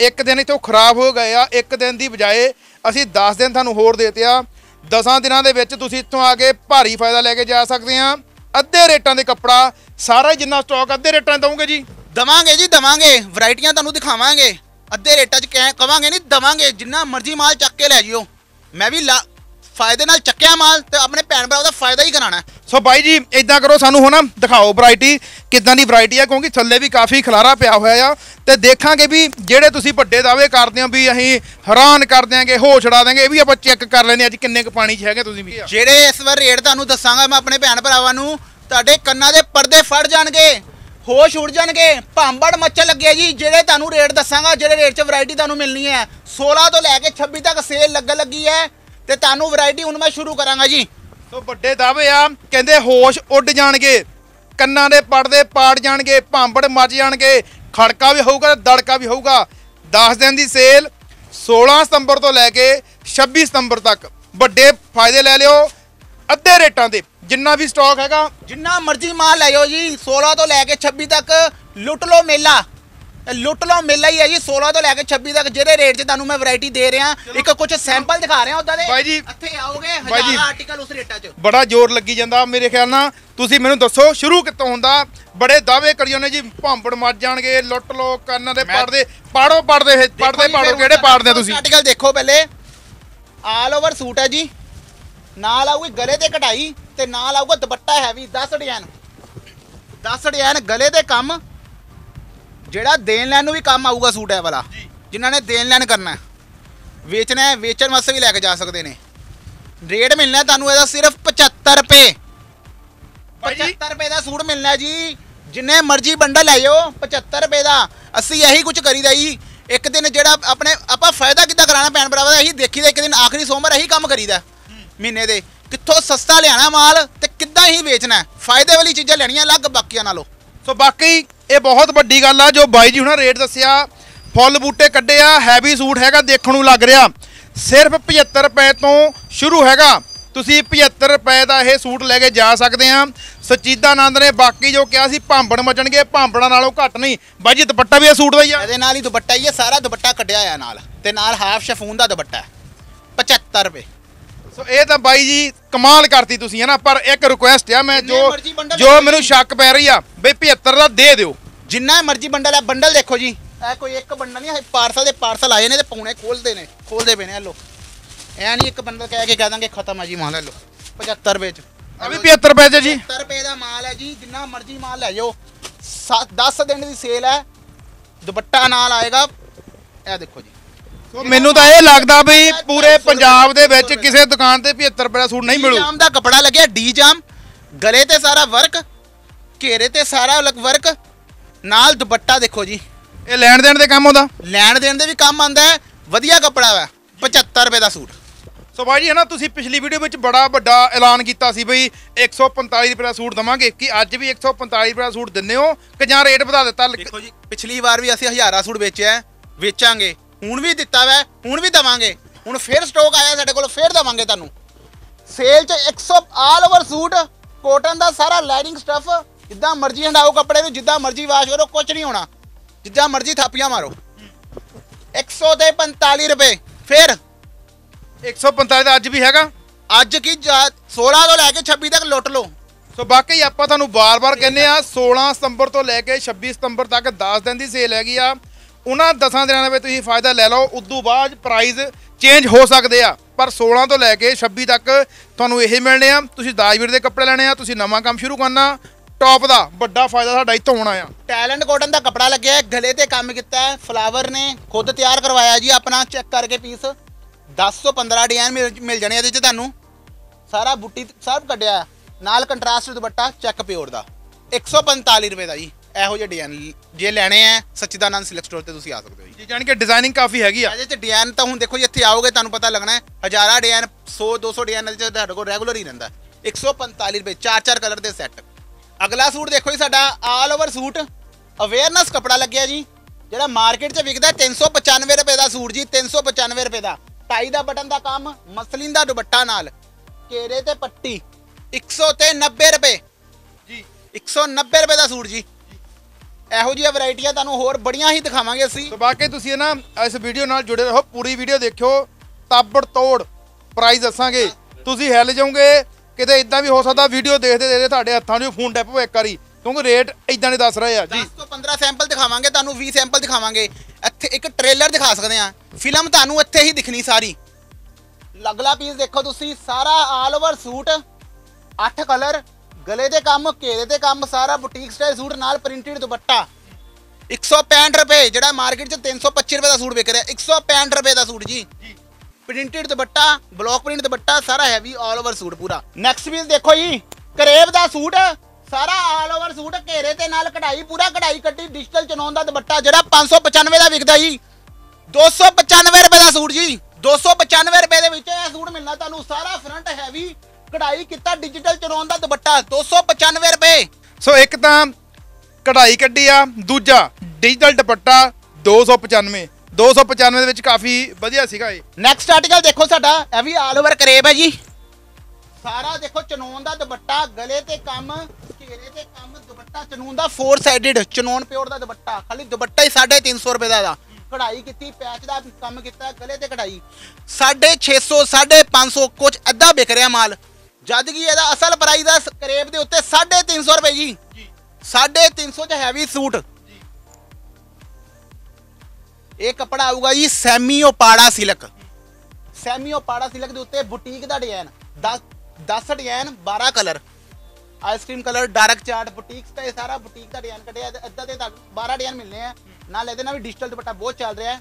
ਇੱਕ ਦਿਨ ਇੱਥੋਂ ਖਰਾਬ ਹੋ ਗਏ ਆ ਇੱਕ ਦਿਨ ਦੀ ਬਜਾਏ ਅਸੀਂ 10 ਦਿਨ ਤੁਹਾਨੂੰ ਹੋਰ ਦੇਤੇ ਆ। 10 ਦਿਨਾਂ ਦੇ ਵਿੱਚ ਤੁਸੀਂ ਇੱਥੋਂ ਆ ਕੇ ਭਾਰੀ ਫਾਇਦਾ ਲੈ ਕੇ ਜਾ ਸਕਦੇ ਆ ਅੱਧੇ ਰੇਟਾਂ ਦੇ ਕੱਪੜਾ, ਸਾਰਾ ਜਿੰਨਾ ਸਟਾਕ ਅੱਧੇ ਰੇਟਾਂ 'ਤੇ ਦਵਾਂਗੇ ਜੀ? ਦਵਾਂਗੇ ਜੀ, ਦਵਾਂਗੇ। ਵੈਰਾਈਟੀਆਂ ਤੁਹਾਨੂੰ ਦਿਖਾਵਾਂਗੇ। ਅੱਧੇ ਰੇਟਾਂ 'ਚ ਕਹਿ ਕਵਾਂਗੇ ਨਹੀਂ, ਦਵਾਂਗੇ। ਜਿੰਨਾ ਮਰਜ਼ੀ ਮਾਲ ਚੱਕ ਕੇ ਲੈ ਜਿਓ। ਮੈਂ ਵੀ ਲਾ- ਫਾਇਦੇ ਨਾਲ ਚੱਕਿਆ ਮਾਲ ਤੇ ਆਪਣੇ ਭੈਣ ਭਰਾ ਦਾ ਫਾਇਦਾ ਹੀ ਕਰਾਣਾ ਸੋ ਬਾਈ ਜੀ ਇਦਾਂ ਕਰੋ, ਸਾਨੂੰ ਹੁਣ ਦਿਖਾਓ ਵੈਰਾਈਟੀ ਕਿੱਦਾਂ ਦੀ ਵੈਰਾਈਟੀ ਆ, ਕਿਉਂਕਿ ਥੱਲੇ ਵੀ ਕਾਫੀ ਖਲਾਰਾ ਪਿਆ ਹੋਇਆ ਆ। ਤੇ ਦੇਖਾਂਗੇ ਵੀ ਜਿਹੜੇ ਤੁਸੀਂ ਵੱਡੇ ਦਾਅਵੇ ਕਰਦੇ ਹੋ ਵੀ ਅਸੀਂ ਹੈਰਾਨ ਕਰ ਦਿਆਂਗੇ ਹੋ ਉਡਾ ਦਿਆਂਗੇ, ਇਹ ਵੀ ਆਪਾਂ ਚੈੱਕ ਕਰ ਲੈਂਦੇ ਹਾਂ ਅੱਜ ਕਿੰਨੇ ਕੁ ਪਾਣੀ 'ਚ ਹੈਗੇ ਤੁਸੀਂ ਵੀ। ਜਿਹੜੇ ਇਸ ਵਾਰ ਰੇਟ ਤੁਹਾਨੂੰ ਦੱਸਾਂਗਾ ਮੈਂ ਆਪਣੇ ਭੈਣ ਭਰਾਵਾਂ ਨੂੰ, ਤੁਹਾਡੇ ਕੰਨਾਂ ਦੇ ਪਰਦੇ ਫੜ ਜਾਣਗੇ, ਹੋਸ਼ ਉੜ ਜਾਣਗੇ, ਭਾਂਬੜ ਮੱਚਣ ਲੱਗੇ ਜੀ, ਜਿਹੜੇ ਤੁਹਾਨੂੰ ਰੇਟ ਦੱਸਾਂਗਾ, ਜਿਹੜੇ ਰੇਟ 'ਚ ਵੈਰਾਈਟੀ ਤੁਹਾਨੂੰ ਮਿਲਣੀ ਹੈ। 16 ਤੋਂ ਲੈ ਕੇ 26 ਤੱਕ ਸੇਲ ਲੱਗਣ ਲੱਗੀ ਹੈ, ਤੇ ਤੁਹਾਨੂੰ ਵੈਰਾਈਟੀ ਹੁਣ ਮੈਂ ਸ਼ੁਰੂ ਕਰਾਂਗਾ ਜੀ। ਸੋ ਵੱਡੇ ਦਾਅਵੇ ਆ, ਕਹਿੰਦੇ ਹੋਸ਼ ਉੱਡ ਜਾਣਗੇ, ਕੰਨਾਂ ਦੇ ਪੜਦੇ ਪਾੜ ਜਾਣਗੇ, ਭਾਂਬੜ ਮੱਚ ਜਾਣਗੇ, ਖੜਕਾ ਵੀ ਹੋਊਗਾ ਦੜਕਾ ਵੀ ਹੋਊਗਾ। 10 ਦਿਨ ਦੀ ਸੇਲ 16 ਸਤੰਬਰ ਤੋਂ ਲੈ ਕੇ 26 ਸਤੰਬਰ ਤੱਕ। ਵੱਡੇ ਫਾਇਦੇ ਲੈ ਲਿਓ, ਅੱਧੇ ਰੇਟਾਂ ਤੇ ਜਿੰਨਾ ਵੀ ਸਟਾਕ ਹੈਗਾ। ਜਿੰਨਾ ਮਰਜ਼ੀ ਮਾਲ ਲੈ ਜਾਓ ਜੀ 16 ਤੋਂ ਲੈ ਕੇ 26 ਤੱਕ ਲੁੱਟ ਲਓ ਮੇਲਾ। ਲੁੱਟ ਲਓ ਮੇਲਾ ਹੀ ਹੈ ਜੀ। 16 ਤੋਂ ਲੈ ਕੇ 26 ਤੱਕ ਜਿਹੜੇ ਰੇਟ 'ਚ ਤੁਹਾਨੂੰ ਮੈਂ ਵੈਰਾਈਟੀ ਦੇ ਰਿਹਾ ਇੱਕ ਕੁਝ ਸੈਂਪਲ ਦਿਖਾ ਰਿਹਾ ਉਦਾਂ ਦੇ। ਬਾਈ ਜੀ, ਇੱਥੇ ਆਓਗੇ ਹਜ਼ਾਰਾਂ ਆਰਟੀਕਲ ਉਸ ਰੇਟਾਂ 'ਚ। ਬੜਾ ਜ਼ੋਰ ਲੱਗੀ ਜਾਂਦਾ ਮੇਰੇ ਖਿਆਲ ਨਾਲ। ਤੁਸੀਂ ਮੈਨੂੰ ਦੱਸੋ ਸ਼ੁਰੂ ਕਿੱਥੋਂ ਹੁੰਦਾ? ਬੜੇ ਦਾਅਵੇ ਕਰੀ ਜਾਂਦੇ ਜੀ ਭਾਂਬੜ ਮੱਚ ਜਾਣਗੇ ਲੁੱਟ ਲੋ ਕੰਨਾਂ ਦੇ ਪੜਦੇ ਪਾੜੋ ਪੜਦੇ ਪੜਦੇ ਪਾੜੋ ਕਿਹੜੇ ਪਾੜਦੇ ਆ ਤੁਸੀਂ? ਆਰਟੀਕਲ ਦੇਖੋ ਪਹਿਲੇ। ਆਲ ਓਵਰ ਸੂਟ ਹੈ ਜੀ। ਨਾਲ ਆਊਗੀ ਗਲੇ ਤੇ ਕਢਾਈ ਤੇ ਨਾਲ ਆਊਗਾ ਦੁਪੱਟਾ ਹੈਵੀ 10 ਡਿਜ਼ਾਈਨ। 10 ਡਿਜ਼ਾਈਨ ਗਲੇ ਤੇ ਕੰਮ ਜਿਹੜਾ ਦੇਣ ਲੈਣ ਨੂੰ ਵੀ ਕੰਮ ਆਊਗਾ ਸੂਟ ਹੈ ਵਾਲਾ ਜਿਨ੍ਹਾਂ ਨੇ ਦੇਣ ਲੈਣ ਕਰਨਾ। ਵੇਚਣਾ ਹੈ ਵੇਚਣ ਵਾਸਤੇ ਵੀ ਲੈ ਕੇ ਜਾ ਸਕਦੇ ਨੇ। ਰੇਟ ਮਿਲਣਾ ਤੁਹਾਨੂੰ ਇਹਦਾ ਸਿਰਫ 75 ਰੁਪਏ। ਬਾਈ ਜੀ। 75 ਰੁਪਏ ਦਾ ਸੂਟ ਮਿਲਣਾ ਜੀ। ਜਿੰਨੇ ਮਰਜ਼ੀ ਬੰਡਲ ਲੈ ਜਾਓ 75 ਰੁਪਏ ਦਾ। ਅਸੀਂ ਇਹੀ ਕੁਝ ਕਰੀਦਾ ਜੀ। ਇੱਕ ਦਿਨ ਜਿਹੜਾ ਆਪਣੇ ਆਪਾਂ ਫਾਇਦਾ ਕਿੱਦਾਂ ਕਰਾਣਾ ਭੈਣ ਭਰਾਵਾਂ ਦਾ ਇਹੀ ਦੇਖੀਦਾ ਇੱਕ ਦਿਨ ਆਖਰੀ ਸੋਮਵਾਰ ਇਹੀ ਕੰਮ ਕਰੀਦਾ ਮਹੀਨੇ ਦੇ। ਕਿੱਥੋਂ ਸਸਤਾ ਲਿਆਣਾ ਮਾਲ ਤੇ ਕਿੱਦਾਂ ਹੀ ਵੇਚਣਾ। ਫਾਇਦੇ ਵਾਲੀ ਚੀਜ਼ਾਂ ਲੈਣੀਆਂ ਅਲੱਗ ਬਾਕੀਆਂ ਨਾਲੋਂ। ਸੋ ਬਾਕੀ ਇਹ ਬਹੁਤ ਵੱਡੀ ਗੱਲ ਆ ਜੋ ਬਾਈ ਜੀ ਹੁਣਾਂ ਰੇਟ ਦੱਸਿਆ, ਫੁੱਲ ਬੂਟੇ ਕੱਢੇ ਆ ਹੈਵੀ ਸੂਟ ਹੈਗਾ, ਦੇਖਣ ਨੂੰ ਲੱਗ ਰਿਹਾ। ਸਿਰਫ 75 ਰੁਪਏ ਤੋਂ ਸ਼ੁਰੂ ਹੈਗਾ। ਤੁਸੀਂ 75 ਰੁਪਏ ਦਾ ਇਹ ਸੂਟ ਲੈ ਕੇ ਜਾ ਸਕਦੇ ਆ। ਸਚੀਦਾ ਆਨੰਦ ਨੇ ਬਾਕੀ ਜੋ ਕਿਹਾ ਸੀ, ਭਾਂਬੜ ਮਚਣਗੇ, ਭਾਂਬੜਾਂ ਨਾਲੋਂ ਘੱਟ ਨਹੀਂ। ਬਾਈ ਜੀ, ਦੁਪੱਟਾ ਵੀ ਇਹ ਸੂਟ ਦਾ ਹੀ ਆ। ਇਹਦੇ ਨਾਲ ਹੀ ਦੁਪੱਟਾ ਹੀ ਹੈ ਸਾਰਾ ਦੁਪੱਟਾ ਕੱਢਿਆ ਆ ਨਾਲ। ਤੇ ਨਾਲ ਹਾਫ ਸ਼ਫੂਨ ਦਾ ਦੁਪੱਟਾ ਹੈ। 75 ਰੁਪਏ। ਸੋ ਇਹ ਤਾਂ ਬਾਈ ਜੀ ਕਮਾਲ ਕਰਤੀ ਤੁਸੀਂ ਹੈ ਨਾ? ਪਰ ਇੱਕ ਰਿਕੁਐਸਟ ਆ ਮੈਂ ਜੋ ਜੋ ਮੈਨੂੰ ਸ਼ੱਕ ਪੈ ਰਹੀ ਆ ਬਈ 75 ਦਾ ਦੇ ਦਿਓ। ਜਿੰਨਾ ਮਰਜ਼ੀ ਬੰਡਲ ਹੈ ਬੰਡਲ ਦੇਖੋ ਜੀ। ਇਹ ਕੋਈ ਇੱਕ ਬੰਡਲ ਨਹੀਂ ਹੈ ਪਾਰਸਲ ਦੇ ਪਾਰਸਲ ਆਏ ਨੇ ਤੇ ਪੌਣੇ ਖੋਲਦੇ ਨੇ ਖੋਲਦੇ ਪਏ ਨੇ ਇਹ ਲੋ ਐ ਨਹੀਂ ਇੱਕ ਬੰਡਲ ਕਹਿ ਕੇ ਕਹਿ ਦਾਂਗੇ ਖਤਮ ਹੈ ਜੀ ਮਾਲ ਲੈ ਲੋ 75 ਰੁਪਏ ਚ। ਆ ਵੀ 75 ਰੁਪਏ ਚ ਜੀ। 70 ਰੁਪਏ ਦਾ ਮਾਲ ਹੈ ਜੀ ਜਿੰਨਾ ਮਰਜ਼ੀ ਮਾਲ ਲੈ ਜਾਓ। 10 ਦਿਨ ਦੀ ਸੇਲ ਹੈ। ਦੁਪੱਟਾ ਨਾਲ ਆਏਗਾ। ਇਹ ਦੇਖੋ ਜੀ। ਸੋ ਮੈਨੂੰ ਤਾਂ ਇਹ ਲੱਗਦਾ ਵੀ ਪੂਰੇ ਪੰਜਾਬ ਦੇ ਵਿੱਚ ਕਿਸੇ ਦੁਕਾਨ ਤੇ 75 ਰੁਪਏ ਦਾ ਸੂਟ ਨਹੀਂ ਮਿਲੂ। ਜਾਮ ਦਾ ਕਪੜਾ ਲੱਗਿਆ ਡੀ ਜਾਮ। ਗਲੇ ਤੇ ਸਾਰਾ ਵਰਕ ਘੇਰੇ ਤੇ ਸਾਰਾ ਵਰਕ। ਨਾਲ ਦੁਪੱਟਾ ਦੇਖੋ ਜੀ। ਇਹ ਲੈਣ ਦੇਣ ਦੇ ਕੰਮ ਆਉਂਦਾ? ਲੈਣ ਦੇਣ ਦੇ ਵੀ ਕੰਮ ਆਂਦਾ ਹੈ। ਵਧੀਆ ਕਪੜਾ ਵਾ 75 ਰੁਪਏ ਦਾ ਸੂਟ। ਸੋ ਬਾਈ ਜੀ ਹੈ ਨਾ ਤੁਸੀਂ ਪਿਛਲੀ ਵੀਡੀਓ ਵਿੱਚ ਬੜਾ ਵੱਡਾ ਐਲਾਨ ਕੀਤਾ ਸੀ ਬਈ 145 ਰੁਪਏ ਦਾ ਸੂਟ ਦਵਾਂਗੇ। ਕਿ ਅੱਜ ਵੀ 145 ਰੁਪਏ ਦਾ ਸੂਟ ਦਿੰਨੇ ਹੋ ਕਿ ਜਾਂ ਰੇਟ ਵਧਾ ਦਿੱਤਾ? ਦੇਖੋ ਜੀ ਪਿਛਲੀ ਵਾਰ ਵੀ ਅਸੀਂ ਹਜ਼ਾਰਾਂ ਸੂਟ ਵੇਚਿਆ ਵੇਚਾਂਗੇ। ਹੁਣ ਵੀ ਦਿੱਤਾ ਵੈ ਹੁਣ ਵੀ ਦਵਾਂਗੇ। ਹੁਣ ਫੇਰ ਸਟਾਕ ਆਇਆ ਸਾਡੇ ਕੋਲ ਫੇਰ ਦਵਾਂਗੇ ਤੁਹਾਨੂੰ। ਸੇਲ 'ਚ 100 ਆਲ ਓਵਰ ਸੂਟ ਕੋਟਨ ਦਾ ਸਾਰਾ ਲਾਈਨਿੰਗ ਸਟਫ ਜਿੱਦਾਂ ਮਰਜ਼ੀ ਹੰਡਾਓ ਕੱਪੜੇ ਨੂੰ ਜਿੱਦਾਂ ਮਰਜ਼ੀ ਵਾਸ਼ ਕਰੋ ਕੁਝ ਨਹੀਂ ਹੋਣਾ। ਜਿੱਦਾਂ ਮਰਜ਼ੀ ਥਾਪੀਆਂ ਮਾਰੋ। 100 ਤੇ 45 ਰੁਪਏ ਫੇਰ। 145 ਦਾ ਅੱਜ ਵੀ ਹੈਗਾ? ਅੱਜ ਕੀ ਜਾ- 16 ਤੋਂ ਲੈ ਕੇ 26 ਤੱਕ ਲੁੱਟ ਲਓ। ਸੋ ਬਾਕੀ ਆਪਾਂ ਤੁਹਾਨੂੰ ਬਾਰ-ਬਾਰ ਕਹਿੰਦੇ ਆ। 16 ਸਤੰਬਰ ਤੋਂ ਲੈ ਕੇ 26 ਸਤੰਬਰ ਤੱਕ 10 ਦਿਨ ਦੀ ਸੇਲ ਹੈਗੀ ਆ। ਉਹਨਾਂ 10 ਦਿਨਾਂ ਦੇ ਵਿੱਚ ਤੁਸੀਂ ਫਾਇਦਾ ਲੈ ਲਓ। ਉਦੋਂ ਬਾਅਦ ਪ੍ਰਾਈਜ਼ ਚੇਂਜ ਹੋ ਸਕਦੇ ਆ। ਪਰ 16 ਤੋਂ ਲੈ ਕੇ 26 ਤੱਕ ਤੁਹਾਨੂੰ ਇਹ ਮਿਲਣੇ ਆ। ਤੁਸੀਂ ਦਾਜਵੀਰ ਦੇ ਕੱਪੜੇ ਲੈਣੇ ਆ, ਤੁਸੀਂ ਨਵਾਂ ਕੰਮ ਸ਼ੁਰੂ ਕਰਨਾ। ਟੌਪ ਦਾ ਵੱਡਾ ਫਾਇਦਾ ਸਾਡਾ ਇੱਥੋਂ ਹੋਣਾ ਆ। ਟੈਲੈਂਟ ਕਾਟਨ ਦਾ ਕੱਪੜਾ ਲੱਗਿਆ ਹੈ, ਗਲੇ ਤੇ ਕੰਮ ਕੀਤਾ ਹੈ। ਫਲਾਵਰ ਨੇ ਖੁਦ ਤਿਆਰ ਕਰਵਾਇਆ ਜੀ ਆਪਣਾ ਚੈੱਕ ਕਰਕੇ ਪੀਸ 10 ਤੋਂ 15 ਡਿਜ਼ਾਈਨ ਮਿਲ ਮਿਲ ਜਾਣੇ ਇਹਦੇ ਚ ਤੁਹਾਨੂੰ। ਸਾਰਾ ਬੁੱਟੀ ਸਭ ਕੱਢਿਆ। ਹੈ। ਨਾਲ ਕੰਟਰਾਸਟ ਦੁਪੱਟਾ ਚੈੱਕ ਪਿਓਰ ਦਾ। 145 ਰੁਪਏ ਦਾ ਜੀ। ਇਹੋ ਜਿਹੇ ਡਿਜ਼ਾਈਨ ਜੇ ਲੈਣੇ ਆ ਸੱਚਿਦਾਨੰਦ ਸਿਲਕ ਸਟੋਰ ਤੇ ਤੁਸੀਂ ਆ ਸਕਦੇ ਹੋ ਜੀ। ਜੀ ਜਾਣੀ ਕਿ ਡਿਜ਼ਾਈਨਿੰਗ ਕਾਫੀ ਹੈਗੀ ਆ। ਇਹਦੇ ਚ ਡਿਜ਼ਾਈਨ ਤਾਂ ਹੁਣ ਦੇਖੋ ਜੀ ਇੱਥੇ ਆਓਗੇ ਤੁਹਾਨੂੰ ਪਤਾ ਲੱਗਣਾ ਹੈ ਹਜ਼ਾਰਾਂ ਡਿਜ਼ਾਈਨ 100 200 ਡਿਜ਼ਾਈਨ ਇਹਦੇ ਚ ਤੁਹਾਡੇ ਕੋਲ ਰੈਗੂਲਰ ਹੀ ਰਹਿੰਦਾ ਹੈ। 145 ਰੁਪਏ ਚਾਰ ਚਾਰ ਕਲਰ ਦੇ ਸੈੱਟ ਅਗਲਾ ਸੂਟ ਦੇਖੋ ਜੀ ਸਾਡਾ ਆਲ ਓਵਰ ਸੂਟ। ਅਵੇਅਰਨੈਸ ਕਪੜਾ ਲੱਗਿਆ ਜੀ। ਜਿਹੜਾ ਮਾਰਕੀਟ 'ਚ ਵਿਕਦਾ 395 ਰੁਪਏ ਦਾ ਸੂਟ ਜੀ 395 ਰੁਪਏ ਦਾ। ਟਾਈ ਦਾ ਬਟਨ ਦਾ ਕੰਮ ਮਸਲਿਨ ਦਾ ਦੁਪੱਟਾ ਨਾਲ। ਕੇਰੇ ਤੇ ਪੱਟੀ 100 ਤੇ 90 ਰੁਪਏ। ਜੀ। 190 ਰੁਪਏ ਦਾ ਸੂਟ ਜੀ। ਇਹੋ ਜਿਹੀਆਂ ਵੈਰਾਈਟੀਆਂ ਤੁਹਾਨੂੰ ਹੋਰ ਬੜੀਆਂ ਹੀ ਦਿਖਾਵਾਂਗੇ ਅਸੀਂ। ਸੋ ਬਾਕੀ ਤੁਸੀਂ ਨਾ ਇਸ ਵੀਡੀਓ ਨਾਲ ਜੁੜੇ ਰਹੋ ਪੂਰੀ ਵੀਡੀਓ ਦੇਖਿਓ। ਤਾਬੜ ਤੋੜ ਪ੍ਰਾਈਸ ਦੱਸਾਂਗੇ। ਤੁਸੀਂ ਹਿੱਲ ਜਾਓਗੇ ਕਿਤੇ ਇਦਾਂ ਵੀ ਹੋ ਸਕਦਾ ਵੀਡੀਓ ਦੇਖਦੇ ਦੇਖਦੇ ਤੁਹਾਡੇ ਹੱਥਾਂ 'ਚੋਂ ਫੋਨ ਡੱਪ ਹੋਏ ਇੱਕ ਵਾਰੀ ਕਿਉਂਕਿ ਰੇਟ ਇਦਾਂ ਦੇ ਦੱਸ ਰਹੇ ਆ। ਜੀ। 10 ਤੋਂ 15 ਸੈਂਪਲ ਦਿਖਾਵਾਂਗੇ ਤੁਹਾਨੂੰ 20 ਸੈਂਪਲ ਦਿਖਾਵਾਂਗੇ। ਇੱਥੇ ਇੱਕ ਟ੍ਰੇਲਰ ਦਿਖਾ ਸਕਦੇ ਆ ਫਿਲਮ ਤੁਹਾਨੂੰ ਇੱਥੇ ਹੀ ਦਿਖਣੀ ਸਾਰੀ। ਅਗਲਾ ਪੀਸ ਦੇਖੋ ਤੁਸੀਂ ਸਾਰਾ ਆਲ ਓਵਰ ਸੂਟ 8 ਕਲਰ ਗਲੇ ਦੇ ਕੰਮ ਘੇਰੇ ਦੇ ਕੰਮ ਸਾਰਾ ਬੁਟੀਕ ਸਟਾਈਲ ਸੂਟ ਨਾਲ ਪ੍ਰਿੰਟਡ ਦੁਪੱਟਾ। 165 ਰੁਪਏ ਜਿਹੜਾ ਮਾਰਕੀਟ 'ਚ 325 ਰੁਪਏ ਦਾ ਸੂਟ ਵਿਕ ਰਿਹਾ। 165 ਰੁਪਏ ਦਾ ਸੂਟ ਜੀ। Printed dupatta block print dupatta ਸਾਰਾ ਹੈਵੀ ਆਲ ਓਵਰ ਸੂਟ ਪੂਰਾ। ਨੈਕਸਟ ਪੀਸ ਦੇਖੋ ਜੀ ਕਰੇਬ ਦਾ ਸੂਟ ਸਾਰਾ ਆਲ ਓਵਰ ਸੂਟ ਘੇਰੇ ਤੇ ਨਾਲ ਕਢਾਈ ਪੂਰਾ ਕਢਾਈ ਕੱਟੀ ਡਿਜੀਟਲ ਚਨੌਨ ਦਾ ਦੁਪੱਟਾ ਜਿਹੜਾ 595 ਦਾ ਵਿਕਦਾ ਜੀ। 295 ਰੁਪਏ ਦਾ ਸੂਟ ਜੀ। 295 ਰੁਪਏ ਦੇ ਵਿੱਚ ਇਹ ਸੂਟ ਮਿਲਣਾ ਤੁਹਾਨੂੰ ਸਾਰਾ ਫਰੰਟ ਹੈਵੀ ਕਢਾਈ ਕੀਤਾ ਡਿਜੀਟਲ ਚਨੌਨ ਦਾ ਦੁਪੱਟਾ 295 ਰੁਪਏ। ਸੋ ਇੱਕ ਤਾਂ ਕਢਾਈ ਕੱਢੀ ਆ ਦੂਜਾ ਡਿਜੀਟਲ ਦੁਪੱਟਾ 295 295 ਦੇ ਵਿੱਚ ਕਾਫੀ ਵਧੀਆ ਸੀਗਾ ਇਹ। ਨੈਕਸਟ ਆਰਟੀਕਲ ਦੇਖੋ ਸਾਡਾ ਇਹ ਵੀ ਆਲ ਓਵਰ ਕਰੇਬ ਹੈ ਜੀ। ਸਾਰਾ ਦੇਖੋ ਚਨੌਨ ਦਾ ਦੁਪੱਟਾ ਗਲੇ ਤੇ ਕੰਮ ਘੇਰੇ ਤੇ ਕੰਮ ਦੁਪੱਟਾ ਚਨੌਨ ਦਾ ਫੋਰ ਸਾਈਡਡ ਚਨੌਨ ਪਿਓਰ ਦਾ ਦੁਪੱਟਾ। ਖਾਲੀ ਦੁਪੱਟਾ ਹੀ 350 ਰੁਪਏ ਦਾ ਦਾ ਕਢਾਈ ਕੀਤੀ ਪੈਚ ਦਾ ਕੰਮ ਕੀਤਾ ਗਲੇ ਤੇ ਕਢਾਈ। 650 550 ਕੁਝ ਐਦਾਂ ਵਿਕ ਰਿਹਾ ਮਾਲ। ਜਦ ਕਿ ਇਹਦਾ ਅਸਲ ਪ੍ਰਾਈਸ ਦਾ ਕਰੇਬ ਦੇ ਉੱਤੇ 350 ਰੁਪਏ ਜੀ। 350 ਚ ਹੈਵੀ ਸੂਟ ਇਹ ਕੱਪੜਾ ਆਊਗਾ ਜੀ semi Uppada silk. Semi Uppada silk ਦੇ ਉੱਤੇ ਬੁਟੀਕ ਦਾ design 10 10 design 12 colour ice cream colour dark chart boutique ਦਾ ਇਹ ਸਾਰਾ ਬੁਟੀਕ ਦਾ ਡਿਜ਼ਾਈਨ ਕੱਢਿਆ। ਤੇ ਅੱਧਾ ਤੇ ਤੱਕ 12 ਡਿਜ਼ਾਈਨ ਮਿਲਨੇ ਆ। ਨਾਲ ਇਹਦੇ ਨਾਲ ਵੀ ਡਿਜੀਟਲ ਦੁਪੱਟਾ ਬਹੁਤ ਚੱਲ ਰਿਹਾ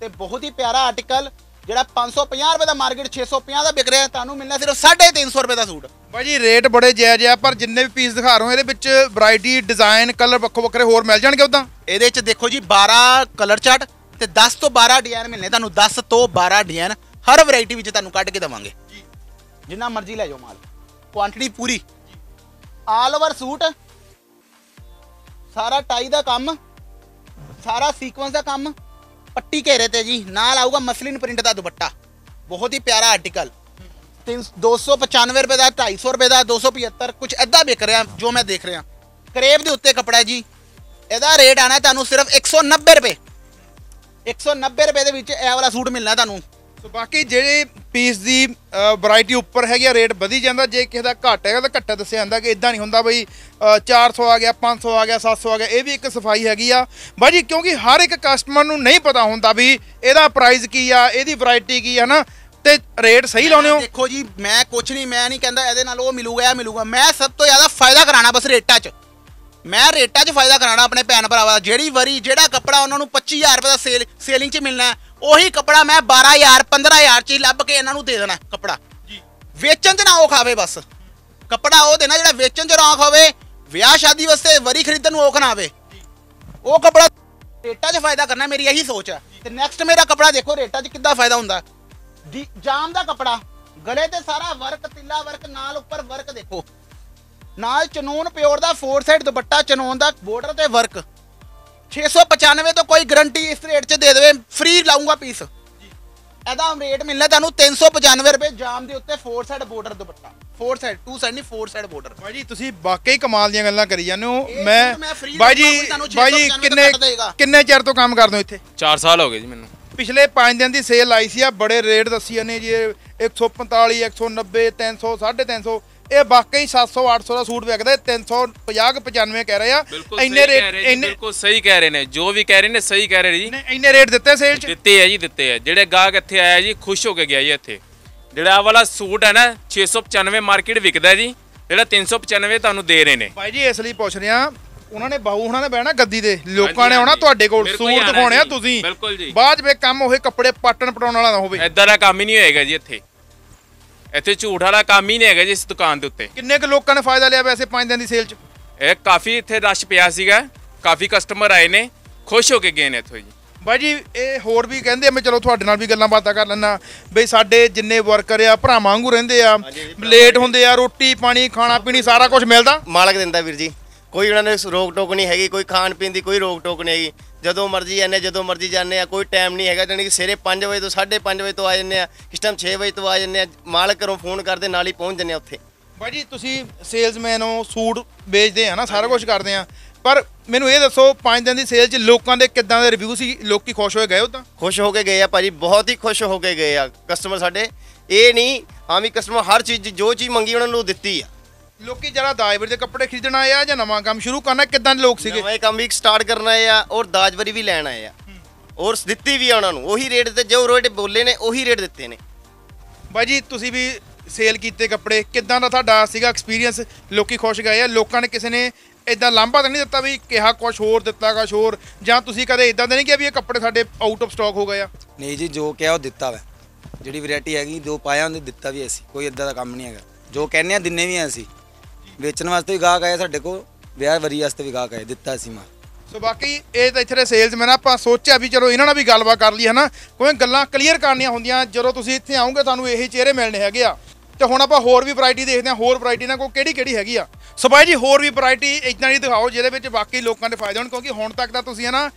ਤੇ ਬਹੁਤ ਹੀ ਪਿਆਰਾ ਆਰਟੀਕਲ ਜਿਹੜਾ 550 ਰੁਪਏ ਦਾ ਮਾਰਕੀਟ 650 ਦਾ ਵਿਕ ਰਿਹਾ ਤੁਹਾਨੂੰ ਮਿਲਣਾ ਸਿਰਫ 350 ਰੁਪਏ ਦਾ ਸੂਟ। ਬਾਈ ਜੀ ਰੇਟ ਬੜੇ ਜਾਇਜ਼ ਆ ਪਰ ਜਿੰਨੇ ਵੀ ਪੀਸ ਦਿਖਾ ਰਹੇ ਹੋ ਇਹਦੇ ਵਿੱਚ ਵੈਰਾਈਟੀ ਡਿਜ਼ਾਈਨ ਕਲਰ ਵੱਖੋ ਵੱਖਰੇ ਹੋਰ ਮਿਲ ਜਾਣਗੇ ਉਦਾਂ? ਇਹਦੇ ਚ ਦੇਖੋ ਜੀ 12 ਕਲਰ ਚਾਰਟ ਤੇ 10 ਤੋਂ 12 ਡਿਜ਼ਾਈਨ ਮਿਲਨੇ ਤੁਹਾਨੂੰ 10 ਤੋਂ 12 ਡਿਜ਼ਾਈਨ ਹਰ ਵੈਰਾਈਟੀ ਵਿੱਚ ਤੁਹਾਨੂੰ ਕੱਢ ਕੇ ਦਵਾਂਗੇ। ਜਿੰਨਾ ਮਰਜ਼ੀ ਲੈ ਜਾਓ ਮਾਲ ਕੁਆਂਟੀਟੀ ਪੂਰੀ। ਆਲ ਓਵਰ ਸੂਟ ਸਾਰਾ ਟਾਈ ਦਾ ਕੰਮ ਸਾਰਾ ਸੀਕੁਐਂਸ ਦਾ ਕੰਮ ਪੱਟੀ ਘੇਰੇ ਤੇ ਜੀ, ਨਾਲ ਆਊਗਾ ਮਸਲਿਨ ਪ੍ਰਿੰਟ ਦਾ ਦੁਪੱਟਾ। ਬਹੁਤ ਹੀ ਪਿਆਰਾ ਆਰਟੀਕਲ 295 ਰੁਪਏ ਦਾ 250 ਰੁਪਏ ਦਾ 275 ਕੁਝ ਐਦਾਂ ਵਿਕ ਰਿਹਾ ਜੋ ਮੈਂ ਦੇਖ ਰਿਹਾ। ਕਰੇਬ ਦੇ ਉੱਤੇ ਕਪੜਾ ਜੀ, ਇਹਦਾ ਰੇਟ ਆਣਾ ਤੁਹਾਨੂੰ ਸਿਰਫ 190 ਰੁਪਏ। 190 ਰੁਪਏ ਦੇ ਵਿੱਚ ਇਹ ਵਾਲਾ ਸੂਟ ਮਿਲਣਾ ਤੁਹਾਨੂੰ। ਸੋ ਬਾਕੀ ਜਿਹੜੇ ਪੀਸ ਦੀ ਵੈਰਾਈਟੀ ਉੱਪਰ ਹੈਗੀ ਆ ਰੇਟ ਵਧੀ ਜਾਂਦਾ ਜੇ ਕਿਸੇ ਦਾ ਘੱਟ ਹੈਗਾ ਤਾਂ ਘੱਟਾ ਦੱਸਿਆ ਜਾਂਦਾ ਕਿ ਇਦਾਂ ਨਹੀਂ ਹੁੰਦਾ ਬਈ ਅ, 400 ਆ ਗਿਆ 500 ਆ ਗਿਆ 700 ਆ ਗਿਆ ਇਹ ਵੀ ਇੱਕ ਸਫ਼ਾਈ ਹੈਗੀ ਆ। ਬਾਜੀ ਕਿਉਂਕਿ ਹਰ ਇੱਕ ਕਸਟਮਰ ਨੂੰ ਨਹੀਂ ਪਤਾ ਹੁੰਦਾ ਵੀ ਇਹਦਾ ਪ੍ਰਾਈਸ ਕੀ ਆ ਇਹਦੀ ਵੈਰਾਈਟੀ ਕੀ ਆ ਨਾ ਤੇ ਰੇਟ ਸਹੀ ਲਾਉਨੇ ਹੋ। ਦੇਖੋ ਜੀ ਮੈਂ ਕੁਝ ਨਹੀਂ ਮੈਂ ਨਹੀਂ ਕਹਿੰਦਾ ਇਹਦੇ ਨਾਲ ਉਹ ਮਿਲੂਗਾ ਇਹ ਮਿਲੂਗਾ। ਮੈਂ ਸਭ ਤੋਂ ਜ਼ਿਆਦਾ ਫਾਇਦਾ ਕਰਾਣਾ ਬਸ ਰੇਟਾਂ 'ਚ। ਮੈਂ ਰੇਟਾਂ 'ਚ ਫਾਇਦਾ ਕਰਾਣਾ ਆਪਣੇ ਭੈਣ ਭਰਾਵਾਂ ਦਾ। ਜਿਹੜੀ ਵਰੀ ਜਿਹੜਾ ਕੱਪੜਾ ਉਹਨਾਂ ਨੂੰ 25000 ਰੁਪਏ ਦਾ ਸੇਲ ਸੇਲਿੰਗ 'ਚ ਮਿਲਣਾ ਉਹੀ ਕੱਪੜਾ ਮੈਂ 12000 15000 'ਚ ਲੱਭ ਕੇ ਇਹਨਾਂ ਨੂੰ ਦੇ ਦੇਣਾ ਕੱਪੜਾ। ਜੀ। ਵੇਚਣ 'ਚ ਨਾ ਉਹ ਖਾਵੇ ਬਸ। ਕੱਪੜਾ ਉਹ ਦੇਣਾ ਜਿਹੜਾ ਵੇਚਣ 'ਚ ਨਾ ਖਾਵੇ ਵਿਆਹ ਸ਼ਾਦੀ ਵਾਸਤੇ ਵਰੀ ਖਰੀਦਣ ਨੂੰ ਔਖ ਨਾ ਆਵੇ। ਉਹ ਕੱਪੜਾ ਰੇਟਾਂ 'ਚ ਫਾਇਦਾ ਕਰਨਾ ਮੇਰੀ ਇਹੀ ਸੋਚ ਹੈ। ਤੇ ਨੈਕਸਟ ਮੇਰਾ ਕੱਪੜਾ ਦੇਖੋ ਰੇਟਾਂ 'ਚ ਕਿੱਦਾਂ ਫਾਇਦਾ ਹੁੰਦਾ। ਜਾਮ ਦਾ ਕੱਪੜਾ ਗਲੇ ਤੇ ਸਾਰਾ ਵਰਕ ਤਿੱਲਾ ਵਰਕ ਨਾਲ ਉੱਪਰ ਵਰਕ ਦੇਖੋ। ਨਾਲ ਚਨੂਨ ਪਿਓਰ ਦਾ ਫੋਰ ਸਾਈਡ ਦੁਪੱਟਾ ਚਨੂਨ ਦਾ ਬਾਰਡਰ ਤੇ ਵਰਕ 695 ਤੋਂ ਕੋਈ ਗਾਰੰਟੀ ਇਸ ਰੇਟ 'ਚ ਦੇ ਦੇਵੇ ਫ੍ਰੀ ਲਾਉਂਗਾ ਪੀਸ ਇਹਦਾ ਰੇਟ ਮਿਲਣਾ ਤੁਹਾਨੂੰ 395 ਰੁਪਏ ਜਾਮ ਦੇ ਉੱਤੇ four side border dupatta. Four side two side ਨਹੀਂ ਫੋਰ ਸਾਈਡ ਬਾਰਡਰ ਬਾਈ ਜੀ ਤੁਸੀਂ ਵਾਕਈ ਕਮਾਲ ਦੀਆਂ ਗੱਲਾਂ ਕਰੀ ਜਾਂਦੇ ਹੋ। ਮੈਂ ਬਾਈ ਜੀ ਬਾਈ ਜੀ ਕਿੰਨੇ। ਕਿੰਨੇ ਚਿਰ ਤੋਂ ਕੰਮ ਕਰਦੇ ਹੋ ਇੱਥੇ? 4 ਸਾਲ ਹੋ ਗਏ ਜੀ ਮੈਨੂੰ। ਪਿਛਲੇ 5 ਦਿਨ ਦੀ ਸੇਲ ਆਈ ਸੀ ਆ ਬੜੇ ਰੇਟ ਦੱਸੀਆਂ ਨੇ ਜੀ ਇਹ 145 190 300 350 ਇਹ ਵਾਕਈ 700 800 ਦਾ ਸੂਟ ਵਿਕਦਾ 350 95 ਕਹਿ ਰਹੇ ਆ। ਇੰਨੇ ਰੇਟ ਇੰਨੇ ਬਿਲਕੁਲ ਸਹੀ ਕਹਿ ਰਹੇ ਨੇ ਜੋ ਵੀ ਕਹਿ ਰਹੇ ਨੇ ਸਹੀ ਕਹਿ ਰਹੇ ਜੀ। ਇੰਨੇ- ਇੰਨੇ ਰੇਟ ਦਿੱਤੇ ਸੇਲ 'ਚ? ਦਿੱਤੇ ਆ ਜੀ ਦਿੱਤੇ ਆ। ਜਿਹੜੇ ਗਾਹਕ ਇੱਥੇ ਆਇਆ ਜੀ ਖੁਸ਼ ਹੋ ਕੇ ਗਿਆ ਜੀ ਇੱਥੇ। ਜਿਹੜਾ ਆਹ ਵਾਲਾ ਸੂਟ ਹੈ ਨਾ 695 ਮਾਰਕੀਟ ਵਿਕਦਾ ਜੀ ਜਿਹੜਾ 395 ਤੁਹਾਨੂੰ ਦੇ ਰਹੇ ਨੇ। ਭਾਈ ਜੀ ਇਸ ਲਈ ਪੁੱਛ ਰਿਹਾ ਉਹਨਾਂ ਨੇ ਬਾਹੂ ਹੁਣਾਂ ਨੇ ਬਹਿਣਾ ਗੱਦੀ ਦੇ ਲੋਕਾਂ ਨੇ ਆਉਣਾ ਤੁਹਾਡੇ ਕੋਲ ਸੂਟ ਦਿਖਾਉਣੇ ਆ। ਤੁਸੀਂ। ਬਾਅਦ ਵਿੱਚ ਕੰਮ ਹੋਏ ਕੱਪੜੇ ਪਾਟਣ ਪਟਾਉਣ ਵਾਲਾ ਨਾ ਹੋਵੇ। ਐਦਾਂ ਦਾ ਕੰਮ ਹੀ ਨਹੀਂ ਹੋਏਗਾ ਜੀ ਇੱਥੇ। ਇੱਥੇ ਝੂਠ ਵਾਲਾ ਕੰਮ ਹੀ ਨਹੀਂ ਹੈਗਾ ਜੀ ਇਸ ਦੁਕਾਨ ਦੇ ਉੱਤੇ। ਕਿੰਨੇ ਕੁ ਲੋਕਾਂ ਨੇ ਫਾਇਦਾ ਲਿਆ ਵੈਸੇ 5 ਦਿਨ ਦੀ ਸੇਲ 'ਚ? ਇਹ ਕਾਫੀ ਇੱਥੇ ਰਸ਼ ਪਿਆ ਸੀਗਾ ਕਾਫੀ ਕਸਟਮਰ ਆਏ ਨੇ ਖੁਸ਼ ਹੋ ਕੇ ਗਏ ਨੇ ਇੱਥੋਂ ਜੀ। ਬਾਈ ਜੀ ਇਹ ਹੋਰ ਵੀ ਕਹਿੰਦੇ ਆ ਮੈਂ ਚਲੋ ਤੁਹਾਡੇ ਨਾਲ ਵੀ ਗੱਲਾਂ ਬਾਤਾਂ ਕਰ ਲੈਣਾ ਬਈ ਸਾਡੇ ਜਿੰਨੇ ਵਰਕਰ ਆ ਭਰਾਵਾਂ ਵਾਂਗੂ ਰਹਿੰਦੇ ਆ ਲੇਟ ਹੁੰਦੇ ਆ ਰੋਟੀ ਪਾਣੀ ਖਾਣਾ ਪੀਣੀ ਸਾਰਾ ਕੁਝ ਮਿਲਦਾ? ਮਾਲਕ ਦਿੰਦਾ ਵੀਰ ਜੀ। ਕੋਈ ਉਹਨਾਂ ਨੇ ਰੋਕ ਟੋਕ ਨਹੀਂ ਹੈਗੀ ਕੋਈ ਖਾਣ ਪੀਣ ਦੀ ਕੋਈ ਰੋਕ ਟੋਕ ਨਹੀਂ ਹੈਗੀ। ਜਦੋਂ ਮਰਜ਼ੀ ਜਾਂਦੇ ਜਦੋਂ ਮਰਜ਼ੀ ਜਾਂਦੇ ਆ ਕੋਈ ਟਾਈਮ ਨਹੀਂ ਹੈਗਾ ਜਾਣੀ ਕਿ ਸਵੇਰੇ 5 ਵਜੇ ਤੋਂ 5:30 ਵਜੇ ਤੋਂ ਆ ਜਾਂਦੇ ਆ ਕਿਸ ਟਾਈਮ 6 ਵਜੇ ਤੋਂ ਆ ਜਾਂਦੇ ਆ ਮਾਲਕ ਘਰੋਂ ਫੋਨ ਕਰਦੇ ਨਾਲ ਹੀ ਪਹੁੰਚ ਜਾਂਦੇ ਆ ਉੱਥੇ। ਬਾਈ ਜੀ ਤੁਸੀਂ ਸੇਲਸਮੈਨ ਹੋ ਸੂਟ ਵੇਚਦੇ ਆ ਨਾ ਸਾਰਾ ਕੁਝ ਕਰਦੇ ਆ। ਪਰ ਮੈਨੂੰ ਇਹ ਦੱਸੋ 5 ਦਿਨ ਦੀ ਸੇਲ 'ਚ ਲੋਕਾਂ ਦੇ ਕਿੱਦਾਂ ਦੇ ਰਿਵਿਊ ਸੀ? ਲੋਕੀ ਖੁਸ਼ ਹੋਏ ਗਏ ਉਦਾਂ? ਖੁਸ਼ ਹੋ ਕੇ ਗਏ ਆ ਭਾਜੀ ਬਹੁਤ ਹੀ ਖੁਸ਼ ਹੋ ਕੇ ਗਏ ਆ ਕਸਟਮਰ ਸਾਡੇ। ਇਹ ਨਹੀਂ ਹਾਂ ਵੀ ਕਸਟਮਰ ਹਰ ਚੀਜ਼ ਜੋ ਚੀਜ਼ ਮੰਗੀ ਉਹਨਾਂ ਨੂੰ ਦਿੱਤੀ ਆ। ਲੋਕੀ ਜਰਾ ਦਾਜਵਰ ਦੇ ਕੱਪੜੇ ਖਰੀਦਣ ਆਏ ਆ ਜਾਂ ਨਵਾਂ ਕੰਮ ਸ਼ੁਰੂ ਕਰਨਾ ਕਿੱਦਾਂ ਦੇ ਲੋਕ ਸੀਗੇ? ਨਵਾਂ ਕੰਮ ਵੀ ਸਟਾਰਟ ਕਰਨ ਆਏ ਆ ਔਰ ਦਾਜਵਰੀ ਵੀ ਲੈਣ ਆਏ ਆ। ਔਰ ਦਿੱਤੀ ਵੀ ਆ ਉਹਨਾਂ ਨੂੰ। ਉਹੀ ਰੇਟ ਤੇ ਜੋ ਰੇਟ ਬੋਲੇ ਨੇ ਉਹੀ ਰੇਟ ਦਿੱਤੇ ਨੇ। ਬਾਈ ਜੀ ਤੁਸੀਂ ਵੀ ਸੇਲ ਕੀਤੇ ਕੱਪੜੇ। ਕਿੱਦਾਂ ਦਾ ਤੁਹਾਡਾ ਸੀਗਾ ਐਕਸਪੀਰੀਅੰਸ ਲੋਕੀ ਖੁਸ਼ ਗਏ ਆ। ਲੋਕਾਂ ਨੇ ਕਿਸੇ ਨੇ ਇਦਾਂ ਲਾਂਭਾ ਤਾਂ ਨਹੀਂ ਦਿੱਤਾ ਵੀ ਕਿਹਾ ਕੁਝ ਹੋਰ ਦਿੱਤਾ ਕੁਝ ਹੋਰ? ਜਾਂ ਤੁਸੀਂ ਕਦੇ ਇਦਾਂ ਦੇ ਨਹੀਂ ਕਿਹਾ ਵੀ ਇਹ ਕੱਪੜੇ ਸਾਡੇ ਆਊਟ ਆਫ ਸਟਾਕ ਹੋ ਗਏ ਆ? ਨਹੀਂ ਜੀ ਜੋ ਕਿਹਾ ਉਹ ਦਿੱਤਾ ਵਾ। ਜਿਹੜੀ ਵੈਰਾਈਟੀ ਹੈਗੀ ਜੋ ਪਾਇਆ ਉਹਨੇ ਦਿੱਤਾ ਵੀ ਅਸੀਂ। ਕੋਈ ਇਦਾਂ ਦਾ ਕੰਮ ਨਹੀਂ ਹੈਗਾ। ਜੋ ਕਹਿੰਦੇ ਆ ਦਿੰਨੇ ਵੀ ਆ ਅਸੀਂ। ਵੇਚਣ ਵਾਸਤੇ ਵੀ ਗਾਹਕ ਆਏ, ਸਾਡੇ ਕੋਲ ਵਿਆਹ ਵਰੀ ਵਾਸਤੇ ਵੀ ਗਾਹਕ ਆਏ, ਦਿੱਤਾ ਅਸੀਂ ਮਾਲ। ਸੋ ਬਾਕੀ ਇਹ ਤਾਂ ਇੱਥੇ ਦੇ ਸੇਲਸਮੈਨ ਆਪਾਂ ਸੋਚਿਆ ਵੀ ਚਲੋ ਇਹਨਾਂ ਨਾਲ ਵੀ ਗੱਲਬਾਤ ਕਰ ਲਈ ਹਨਾ? ਕੋਈ ਗੱਲਾਂ ਕਲੀਅਰ ਕਰਨੀਆਂ ਹੁੰਦੀਆਂ, ਜਦੋਂ ਤੁਸੀਂ ਇੱਥੇ ਆਓਗੇ ਤੁਹਾਨੂੰ ਇਹੀ ਚਿਹਰੇ ਮਿਲਣੇ ਹੈਗੇ ਆ। ਤੇ ਹੁਣ ਆਪਾਂ ਹੋਰ ਵੀ ਵੈਰਾਈਟੀ ਦੇਖਦੇ ਹਾਂ, ਹੋਰ ਵੈਰਾਈਟੀ ਨਾਲ ਕੋਈ ਕਿਹੜੀ ਕਿਹੜੀ ਹੈਗੀ ਆ? ਸੋ ਬਾਈ ਜੀ, ਹੋਰ ਵੀ ਵੈਰਾਈਟੀ ਇਦਾਂ ਦੀ ਦਿਖਾਓ, ਜਿਹਦੇ ਵਿੱਚ ਬਾਕੀ ਲੋਕਾਂ ਦੇ ਫਾਇਦੇ ਹੋਣ, ਕਿਉਂਕਿ ਹੁਣ ਤੱਕ ਤਾਂ ਤੁਸੀਂ, ਹਨਾ,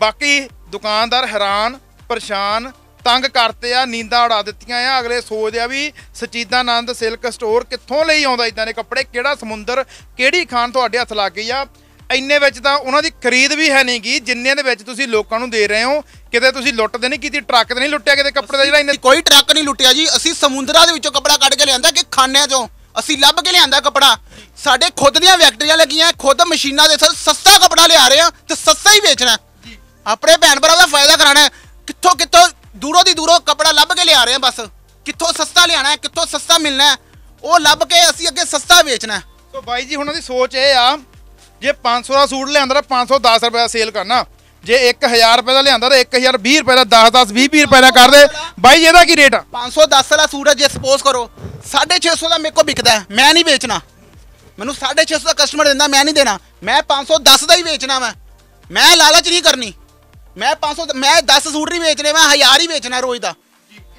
ਬਾਕੀ ਦੁਕਾਨਦਾਰ ਹੈਰਾਨ, ਪਰੇਸ਼ਾਨ ਤੰਗ ਕਰਤੇ ਆ ਨੀਂਦਾਂ ਉਡਾ ਦਿੱਤੀਆਂ ਆ। ਅਗਲੇ ਸੋਚਦੇ ਆ ਵੀ ਸਚੀਦਾਨੰਦ ਸਿਲਕ ਸਟੋਰ ਕਿੱਥੋਂ ਲਈ ਆਉਂਦਾ ਇਦਾਂ ਦੇ ਕੱਪੜੇ? ਕਿਹੜਾ ਸਮੁੰਦਰ ਕਿਹੜੀ ਖਾਨ ਤੁਹਾਡੇ ਹੱਥ ਲੱਗ ਗਈ ਆ? ਇੰਨੇ ਵਿੱਚ ਤਾਂ ਉਹਨਾਂ ਦੀ ਖਰੀਦ ਵੀ ਹੈ ਨਹੀਂਗੀ ਜਿੰਨੇ ਦੇ ਵਿੱਚ ਤੁਸੀਂ ਲੋਕਾਂ ਨੂੰ ਦੇ ਰਹੇ ਹੋ। ਕਿਤੇ ਤੁਸੀਂ ਲੁੱਟ ਤੇ ਨਹੀਂ ਕੀਤੀ ਟਰੱਕ ਤੇ ਨਹੀਂ ਲੁੱਟਿਆ ਕਿਤੇ ਕੱਪੜੇ ਦਾ ਜਿਹੜਾ ਇੰਨੇ ਕੋਈ ਟਰੱਕ ਨਹੀਂ ਲੁੱਟਿਆ ਜੀ। ਅਸੀਂ ਸਮੁੰਦਰਾਂ ਦੇ ਵਿੱਚੋਂ ਕੱਪੜਾ ਕੱਢ ਕੇ ਲਿਆਂਦਾ ਕਿ ਖਾਨਿਆਂ ਚੋਂ। ਅਸੀਂ ਲੱਭ ਕੇ ਲਿਆਂਦਾ ਕੱਪੜਾ। ਸਾਡੇ ਖੁਦ ਦੀਆਂ ਫੈਕਟਰੀਆਂ ਲੱਗੀਆਂ ਖੁਦ ਮਸ਼ੀਨਾਂ ਦੇ ਸਸਤਾ ਕੱਪੜਾ ਲਿਆ ਰਹੇ ਆ ਤੇ ਸਸਤਾ ਹੀ ਵੇਚਣਾ। ਆਪਣੇ ਭੈਣ ਭਰਾ ਦਾ ਫਾਇਦਾ ਕਰਾਣਾ। ਕਿੱਥੋਂ ਕਿੱਥੋਂ ਦੂਰੋਂ ਦੀ ਦੂਰੋਂ ਕੱਪੜਾ ਲੱਭ ਕੇ ਲਿਆ ਰਹੇ ਆ ਬਸ। ਕਿੱਥੋਂ ਸਸਤਾ ਲਿਆਣਾ ਹੈ ਕਿੱਥੋਂ ਸਸਤਾ ਮਿਲਣਾ ਹੈ ਉਹ ਲੱਭ ਕੇ ਅਸੀਂ ਅੱਗੇ ਸਸਤਾ ਵੇਚਣਾ ਹੈ। ਸੋ ਬਾਈ ਜੀ ਉਹਨਾਂ ਦੀ ਸੋਚ ਇਹ ਆ ਜੇ 500 ਦਾ ਸੂਟ ਲਿਆਂਦਾ ਤਾਂ 510 ਰੁਪਏ ਦਾ ਸੇਲ ਕਰਨਾ। ਜੇ 1000 ਰੁਪਏ ਦਾ ਲਿਆਂਦਾ ਤਾਂ 1020 ਰੁਪਏ ਦਾ 10 10 20 20 ਰੁਪਏ ਦਾ ਕਰ ਦੇ। ਬਾਈ ਜੀ ਇਹਦਾ ਕੀ ਰੇਟ ਆ? 510 ਵਾਲਾ ਸੂਟ ਹੈ ਜੇ ਸਪੋਜ਼ ਕਰੋ 650 ਦਾ ਮੇਰੇ ਕੋ ਵਿਕਦਾ ਹੈ ਮੈਂ ਨਹੀਂ ਵੇਚਣਾ। ਮੈਨੂੰ 650 ਦਾ ਕਸਟਮਰ ਦਿੰਦਾ ਮੈਂ ਨਹੀਂ ਦੇਣਾ। ਮੈਂ 510 ਦਾ ਹੀ ਵੇਚਣਾ ਮੈਂ ਮੈਂ ਲਾਲਚ ਨਹੀਂ ਕਰਨੀ। ਮੈਂ 500 ਦਾ- ਮੈਂ 10 ਸੂਟ ਨਹੀਂ ਵੇਚਣੇ ਮੈਂ 1000 ਹੀ ਵੇਚਣਾ ਰੋਜ਼ ਦਾ।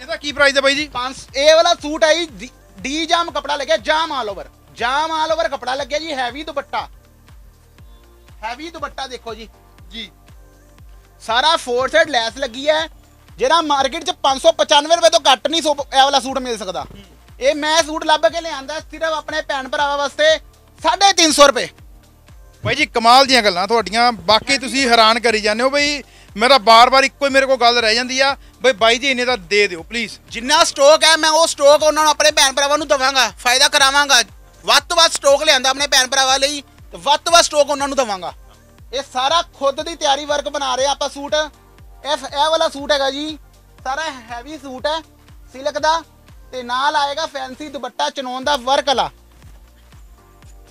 ਇਹਦਾ ਕੀ ਪ੍ਰਾਈਸ ਹੈ ਬਾਈ ਜੀ? 5 ਇਹ ਵਾਲਾ ਸੂਟ ਹੈ ਜੀ ਡੀ ਜਾਮ ਕਪੜਾ ਲੱਗਿਆ ਜਾਮ ਆਲ ਓਵਰ ਜਾਮ ਆਲ ਓਵਰ ਕਪੜਾ ਲੱਗਿਆ ਜੀ ਹੈਵੀ ਦੁਪੱਟਾ। ਹੈਵੀ ਦੁਪੱਟਾ ਦੇਖੋ ਜੀ। ਜੀ। ਸਾਰਾ ਫੋਰ ਸਾਈਡ ਲੈਸ ਲੱਗੀ ਹੈ। ਜਿਹੜਾ ਮਾਰਕੀਟ 'ਚ 595 ਰੁਪਏ ਤੋਂ ਘੱਟ ਨਹੀਂ ਸੋ ਇਹ ਵਾਲਾ ਸੂਟ ਮਿਲ ਸਕਦਾ। ਇਹ ਮੈਂ ਸੂਟ ਲੱਭ ਕੇ ਲਿਆਂਦਾ ਸਿਰਫ ਆਪਣੇ ਭੈਣ ਭਰਾਵਾਂ ਵਾਸਤੇ 350 ਰੁਪਏ। ਬਾਈ ਜੀ ਕਮਾਲ ਦੀਆਂ ਗੱਲਾਂ ਤੁਹਾਡੀਆਂ। ਬਾਕੀ ਤੁਸੀਂ ਹੈਰਾਨ ਕਰੀ ਜਾਂਦੇ ਹੋ ਬਈ ਮੇਰਾ ਬਾਰ-ਬਾਰ ਇੱਕੋ ਹੀ ਮੇਰੇ ਕੋਲ ਗੱਲ ਰਹਿ ਜਾਂਦੀ ਆ, ਬਈ ਬਾਈ ਜੀ ਇੰਨੇ ਦਾ ਦੇ ਦਿਓ ਪਲੀਜ਼ ਜਿੰਨਾ ਸਟਾਕ ਹੈ, ਮੈਂ ਉਹ ਸਟਾਕ ਉਹਨਾਂ ਨੂੰ ਆਪਣੇ ਭੈਣ ਭਰਾਵਾਂ ਨੂੰ ਦਵਾਂਗਾ, ਫਾਇਦਾ ਕਰਾਵਾਂਗਾ। ਵੱਧ ਤੋਂ ਵੱਧ ਸਟਾਕ ਲਿਆਂਦਾ ਆਪਣੇ ਭੈਣ ਭਰਾਵਾਂ ਲਈ, ਤੇ ਵੱਧ ਤੋਂ ਵੱਧ ਸਟਾਕ ਉਹਨਾਂ ਨੂੰ ਦਵਾਂਗਾ। ਇਹ ਸਾਰਾ ਖੁਦ ਦੀ ਤਿਆਰੀ ਵਰਕ ਬਣਾ ਰਹੇ ਆਪਾਂ ਸੂਟ। ਇਹ ਇਹ ਵਾਲਾ ਸੂਟ ਹੈਗਾ ਜੀ, ਸਾਰਾ ਹੈਵੀ ਸੂਟ ਹੈ ਸਿਲਕ ਦਾ, ਤੇ ਨਾਲ ਆਏਗਾ ਫੈਂਸੀ ਦੁਪੱਟਾ ਚਨੋਨ ਦਾ ਵਰਕ ਵਾਲਾ।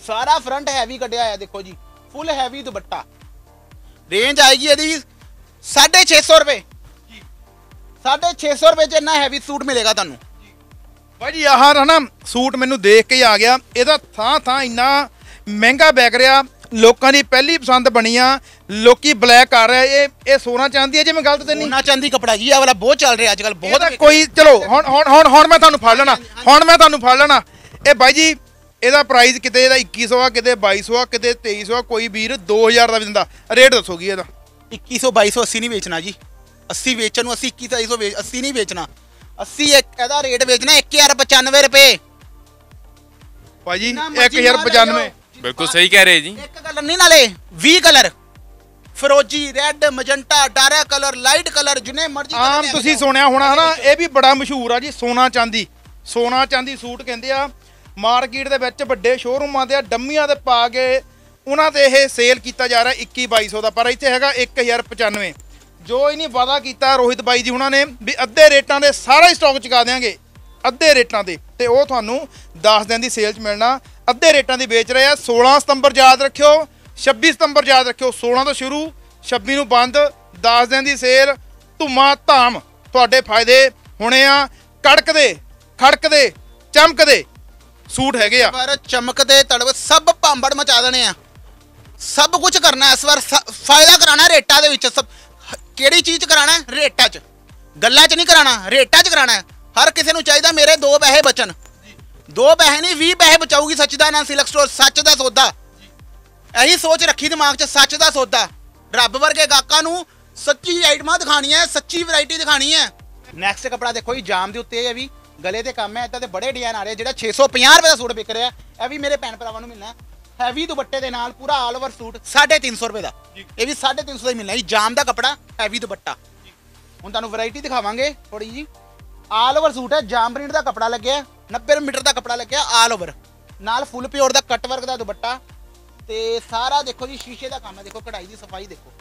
ਸਾਰਾ ਫਰੰਟ ਹੈਵੀ ਕੱਢਿਆ ਹੋਇਆ ਦੇਖੋ ਜੀ ਫੁੱਲ ਹੈਵੀ ਦੁਪੱਟਾ। ਰੇਂਜ ਆਏਗੀ ਇਹਦੀ 650 ਰੁਪਏ। 650 ਰੁਪਏ ਚ ਇੰਨਾ ਹੈਵੀ ਸੂਟ ਮਿਲੇਗਾ ਤੁਹਾਨੂੰ। ਬਾਈ ਜੀ ਆਹ ਹਨਾ ਸੂਟ ਮੈਨੂੰ ਦੇਖ ਕੇ ਹੀ ਆ ਗਿਆ। ਇਹਦਾ ਥਾਂ ਥਾਂ ਇੰਨਾ ਮਹਿੰਗਾ ਵਿਕ ਰਿਹਾ। ਲੋਕਾਂ ਦੀ ਪਹਿਲੀ ਪਸੰਦ ਬਣੀ ਆ। ਲੋਕੀ ਬਲੈਕ ਕਰ ਰਹੇ ਇਹ ਇਹ ਸੋਨਾ ਚਾਂਦੀ ਹੈ ਜੇ ਮੈਂ ਗਲਤ ਤੇ ਨਹੀਂ? ਸੋਨਾ ਚਾਂਦੀ ਕਪੜਾ ਜੀ ਇਹ ਵਾਲਾ ਬਹੁਤ ਚੱਲ ਰਿਹਾ ਅੱਜ ਕੱਲ ਬਹੁਤ ਕੋਈ ਚਲੋ ਹੁਣ ਹੁਣ ਹੁਣ ਹੁਣ ਮੈਂ ਤੁਹਾਨੂੰ ਫੜ ਲੈਣਾ। ਹੁਣ ਮੈਂ ਤੁਹਾਨੂੰ ਫੜ ਲੈਣਾ। ਇਹ ਬਾਈ ਜੀ ਇਹਦਾ ਪ੍ਰਾਈਸ ਕਿਤੇ ਇਹਦਾ 2100 ਆ ਕਿਤੇ 2200 ਆ ਕਿਤੇ 2300 ਆ। ਕੋਈ ਵੀਰ 2000 ਦਾ ਵੀ ਦਿੰਦਾ। ਰੇਟ ਦੱਸੋ ਕੀ ਇਹਦਾ? 2100 2200 80 ਨਹੀਂ ਵੇਚਣਾ ਜੀ। 80 ਵੇਚਣ ਨੂੰ 80 2100 ਵੇਚ 80 ਨਹੀਂ ਵੇਚਣਾ। 80 ਇੱਕ ਇਹਦਾ ਰੇਟ ਵੇਚਣਾ 1095 ਰੁਪਏ। ਭਾਈ ਜੀ ਜਿੰਨਾ ਮਰਜ਼ੀ ਮਾਲ ਲੈ 1095 ਜਾਓ। ਬਿਲਕੁਲ ਸਹੀ ਕਹਿ ਰਹੇ ਜੀ। ਇੱਕ ਕਲਰ ਨਹੀਂ ਨਾਲੇ 20 colour ਫਰੋਜੀ red magenta dark colour light colour ਜਿੰਨੇ ਮਰਜ਼ੀ ਆਮ ਤੁਸੀਂ। ਸੁਣਿਆ ਹੋਣਾ ਹਨਾ ਇਹ ਵੀ ਬੜਾ ਮਸ਼ਹੂਰ ਆ ਜੀ ਸੋਨਾ ਚਾਂਦੀ। ਸੋਨਾ ਚਾਂਦੀ ਸੂਟ ਕਹਿੰਦੇ ਆ ਮਾਰਕੀਟ ਦੇ ਵਿੱਚ ਵੱਡੇ ਸ਼ੋਰੂਮਾਂ ਦੇ ਆ, ਡੰਮੀਆਂ ਤੇ ਪਾ ਕੇ ਉਹਨਾਂ ਤੇ ਇਹ ਸੇਲ ਕੀਤਾ ਜਾ ਰਿਹਾ 21 2200 ਦਾ, ਪਰ ਇੱਥੇ ਹੈਗਾ 1095 ਜੋ ਇਹਨੇ ਵਾਦਾ ਕੀਤਾ ਰੋਹਿਤ ਬਾਈ ਜੀ ਉਹਨਾਂ ਨੇ ਵੀ ਅੱਧੇ ਰੇਟਾਂ ਦੇ ਸਾਰਾ ਹੀ ਸਟਾਕ ਚੁਕਾ ਦੇਾਂਗੇ ਅੱਧੇ ਰੇਟਾਂ ਦੇ। ਤੇ ਉਹ ਤੁਹਾਨੂੰ 10 ਦਿਨ ਦੀ ਸੇਲ 'ਚ ਮਿਲਣਾ। ਅੱਧੇ ਰੇਟਾਂ ਦੀ ਵੇਚ ਰਹੇ ਆ। 16 ਸਤੰਬਰ ਯਾਦ ਰੱਖਿਓ 26 ਸਤੰਬਰ ਯਾਦ ਰੱਖਿਓ 16 ਤੋਂ ਸ਼ੁਰੂ 26 ਨੂੰ ਬੰਦ 10 ਦਿਨ ਦੀ ਸੇਲ ਧੁਮਾ ਧਾਮ। ਤੁਹਾਡੇ ਫਾਇਦੇ ਹੋਣੇ ਆ। ਕੜਕਦੇ, ਖੜਕਦੇ, ਚਮਕਦੇ। ਸੂਟ ਹੈਗੇ ਆ। ਪਰ ਚਮਕਦੇ ਤੜਵੇ ਸਭ ਭਾਂਬੜ ਮਚਾ ਦੇਣੇ ਆ। ਸਭ ਕੁਝ ਕਰਨਾ ਇਸ ਵਾਰ ਫਾਇਦਾ ਕਰਾਣਾ ਰੇਟਾਂ ਦੇ ਵਿੱਚ, ਸਭ ਕਿਹੜੀ ਚੀਜ਼ 'ਚ ਕਰਾਣਾ ਹੈ? 'ਚ। ਗੱਲਾਂ 'ਚ ਨਹੀਂ ਕਰਾਣਾ ਰੇਟਾਂ 'ਚ ਕਰਾਣਾ ਹਰ ਕਿਸੇ ਨੂੰ ਚਾਹੀਦਾ ਮੇਰੇ ਦੋ ਪੈਸੇ ਬਚਣ। ਦੋ ਪੈਸੇ ਨਹੀਂ 20 ਪੈਸੇ ਬਚਾਊਗੀ, ਸੱਚ ਦਾ ਨਾਂ ਸਿਲਕ ਸਟੋਰ ਸੱਚ ਦਾ ਸੌਦਾ। ਇਹੀ ਸੋਚ ਰੱਖੀ ਦਿਮਾਗ 'ਚ, ਸੱਚ ਦਾ ਸੌਦਾ। ਰੱਬ ਵਰਗੇ ਗਾਹਕਾਂ ਨੂੰ ਸੱਚੀ ਆਈਟਮਾਂ ਦਿਖਾਣੀਆਂ ਸੱਚੀ ਵੈਰਾਈਟੀ ਦਿਖਾਣੀ ਹੈ। ਨੈਕਸਟ ਕਪੜਾ ਦੇਖੋ ਜੀ, ਜਾਮ ਦੇ ਉੱਤੇ ਇਹ ਵੀ, ਗਲੇ ਤੇ ਕੰਮ ਹੈ, ਇਦਾਂ ਦੇ ਬੜੇ ਡਿਜ਼ਾਈਨ ਆ ਰਹੇ ਜਿਹੜਾ 650 ਰੁਪਏ ਦਾ ਸੂਟ ਵਿਕ ਰਿਹਾ ਇਹ ਵੀ ਮੇਰੇ ਭੈਣ ਭਰਾਵਾਂ ਨੂੰ ਮਿਲਣਾ ਹੈਵੀ ਦੁਪੱਟੇ ਦੇ ਨਾਲ ਪੂਰਾ ਆਲ ਓਵਰ ਸੂਟ 350 ਰੁਪਏ ਦਾ। ਇਹ ਵੀ 350 ਦਾ ਹੀ ਮਿਲਣਾ ਜੀ ਜਾਮ ਦਾ ਕਪੜਾ ਹੈਵੀ ਦੁਪੱਟਾ। ਹੁਣ ਤੁਹਾਨੂੰ ਵੈਰਾਈਟੀ ਦਿਖਾਵਾਂਗੇ ਥੋੜੀ ਜੀ ਆਲ ਓਵਰ ਸੂਟ ਹੈ ਜਾਮ ਪ੍ਰਿੰਟ ਦਾ ਕਪੜਾ ਲੱਗਿਆ 90 ਮੀਟਰ ਦਾ ਕਪੜਾ ਲੱਗਿਆ ਆਲ ਓਵਰ ਨਾਲ ਫੁੱਲ ਪਿਓਰ ਦਾ ਕੱਟ ਵਰਕ ਦਾ ਦੁਪੱਟਾ। ਤੇ ਸਾਰਾ ਦੇਖੋ ਜੀ ਸ਼ੀਸ਼ੇ ਦਾ ਕੰਮ ਹੈ ਦੇਖੋ ਕਢਾਈ ਦੀ ਸਫ਼ਾਈ ਦੇਖੋ।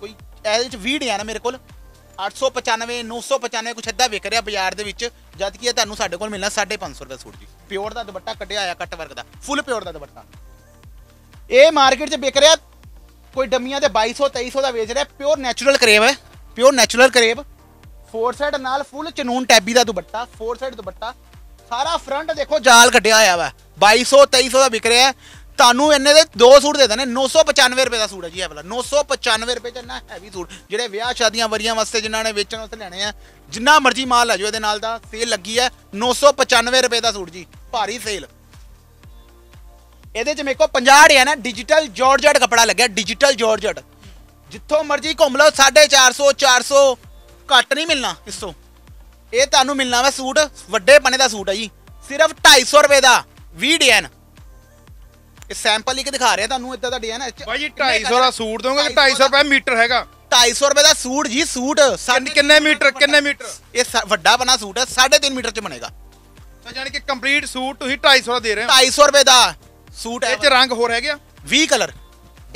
ਕੋਈ ਇਹਦੇ ਵਿੱਚ 20 ਡਿਜ਼ਾਈਨ ਆ ਮੇਰੇ ਕੋਲ। 895 995 ਕੁਛ ਏਦਾਂ ਵਿਕ ਰਿਹਾ ਬਾਜ਼ਾਰ ਦੇ ਵਿੱਚ ਜਦ ਕਿ ਇਹ ਤੁਹਾਨੂੰ ਸਾਡੇ ਕੋਲ ਮਿਲਣਾ 550 ਰੁਪਏ ਸੂਟ ਜੀ। ਪਿਓਰ ਦਾ ਦੁਪੱਟਾ ਕੱਢਿਆ ਆਇਆ ਕੱਟ ਵਰਕ ਦਾ ਫੁੱਲ ਪਿਓਰ ਦਾ ਦੁਪੱਟਾ। ਇਹ ਮਾਰਕੀਟ 'ਚ ਵਿਕ ਰਿਹਾ, ਕੋਈ ਡੰਮੀਆਂ ਤੇ 2200 2300 ਦਾ ਵੇਚ ਰਿਹਾ ਪਿਓਰ ਨੈਚੁਰਲ ਕਰੇਬ ਹੈ pure natural crepe four side ਨਾਲ ਫੁੱਲ ਚਨੂਨ ਟੈਬੀ ਦਾ ਦੁਪੱਟਾ ਫੋਰ ਸਾਈਡ ਦੁਪੱਟਾ। ਸਾਰਾ ਫਰੰਟ ਦੇਖੋ, ਜਾਲ ਕੱਢਿਆ ਹੋਇਆ ਵਾ। 2200 2300 ਦਾ ਵਿਕ ਰਿਹਾ ਤੁਹਾਨੂੰ ਇੰਨੇ ਦੇ ਦੋ ਸੂਟ ਦੇ ਦੇਣੇ 995 ਰੁਪਏ ਦਾ ਸੂਟ ਹੈ ਜੀ, ਇਹ ਵਾਲਾ। 995 ਰੁਪਏ ਚ ਇੰਨਾ ਹੈਵੀ ਸੂਟ। ਜਿਹੜੇ ਵਿਆਹ ਸ਼ਾਦੀਆਂ ਵਰੀਆਂ ਵਾਸਤੇ ਜਿਨ੍ਹਾਂ ਨੇ ਵੇਚਣ ਵਾਸਤੇ ਲੈਣੇ ਆ, ਜਿੰਨਾ ਮਰਜ਼ੀ ਮਾਲ ਲੈ ਜਾਓ ਇਹਦੇ ਨਾਲ ਦਾ ਸੇਲ ਲੱਗੀ ਹੈ। 995 ਰੁਪਏ ਦਾ ਸੂਟ ਜੀ, ਭਾਰੀ ਸੇਲ ਇਹਦੇ ਚ ਮੇਰੇ ਕੋਲ 50 ਡਿਆ ਨਾ ਡਿਜੀਟਲ ਜਾਰਜਟ ਕਪੜਾ ਲੱਗਿਆ ਡਿਜੀਟਲ ਜਾਰਜਟ ਜਿੱਥੋਂ ਮਰਜ਼ੀ ਘੁੰਮ ਲਓ 450 400 ਘੱਟ ਨਹੀਂ ਮਿਲਣਾ ਇਸ ਤੋਂ ਇਹ ਤੁਹਾਨੂੰ ਮਿਲਣਾ ਵਾ ਸੂਟ ਵੱਡੇ ਪਨੇ ਦਾ ਸੂਟ ਹੈ ਜੀ। ਸਿਰਫ 250 ਰੁਪਏ ਦਾ 20 ਡਿਜ਼ਾਈਨ ਇਹ ਸੈਂਪਲ ਹੀ ਕਿ ਦਿਖਾ ਰਿਹਾ ਤੁਹਾਨੂੰ ਇਦਾਂ ਦਾ ਡਿਜ਼ਾਈਨ ਹੈ ਭਾਈ ਜੀ 250 ਦਾ ਸੂਟ ਦੋਗੇ ਕਿ 250 ਰੁਪਏ ਮੀਟਰ ਹੈਗਾ? 250 ਰੁਪਏ ਦਾ ਸੂਟ ਜੀ ਸੂਟ ਕਿੰਨ- ਕਿੰਨੇ ਮੀਟਰ ਕਿੰਨੇ ਮੀਟਰ? ਇਹ ਵੱਡਾ ਬਣਾ ਸੂਟ ਹੈ 3.5 ਮੀਟਰ ਚ ਬਣੇਗਾ। ਤਾਂ ਯਾਨੀ ਕਿ ਕੰਪਲੀਟ ਸੂਟ ਤੁਸੀਂ 250 ਦਾ ਦੇ ਰਹੇ ਹੋ? 250 ਰੁਪਏ ਦਾ ਸੂਟ ਹੈ ਇਹ ਚ ਰੰਗ ਹੋਰ ਹੈਗੇ ਆ। 20 ਕਲਰ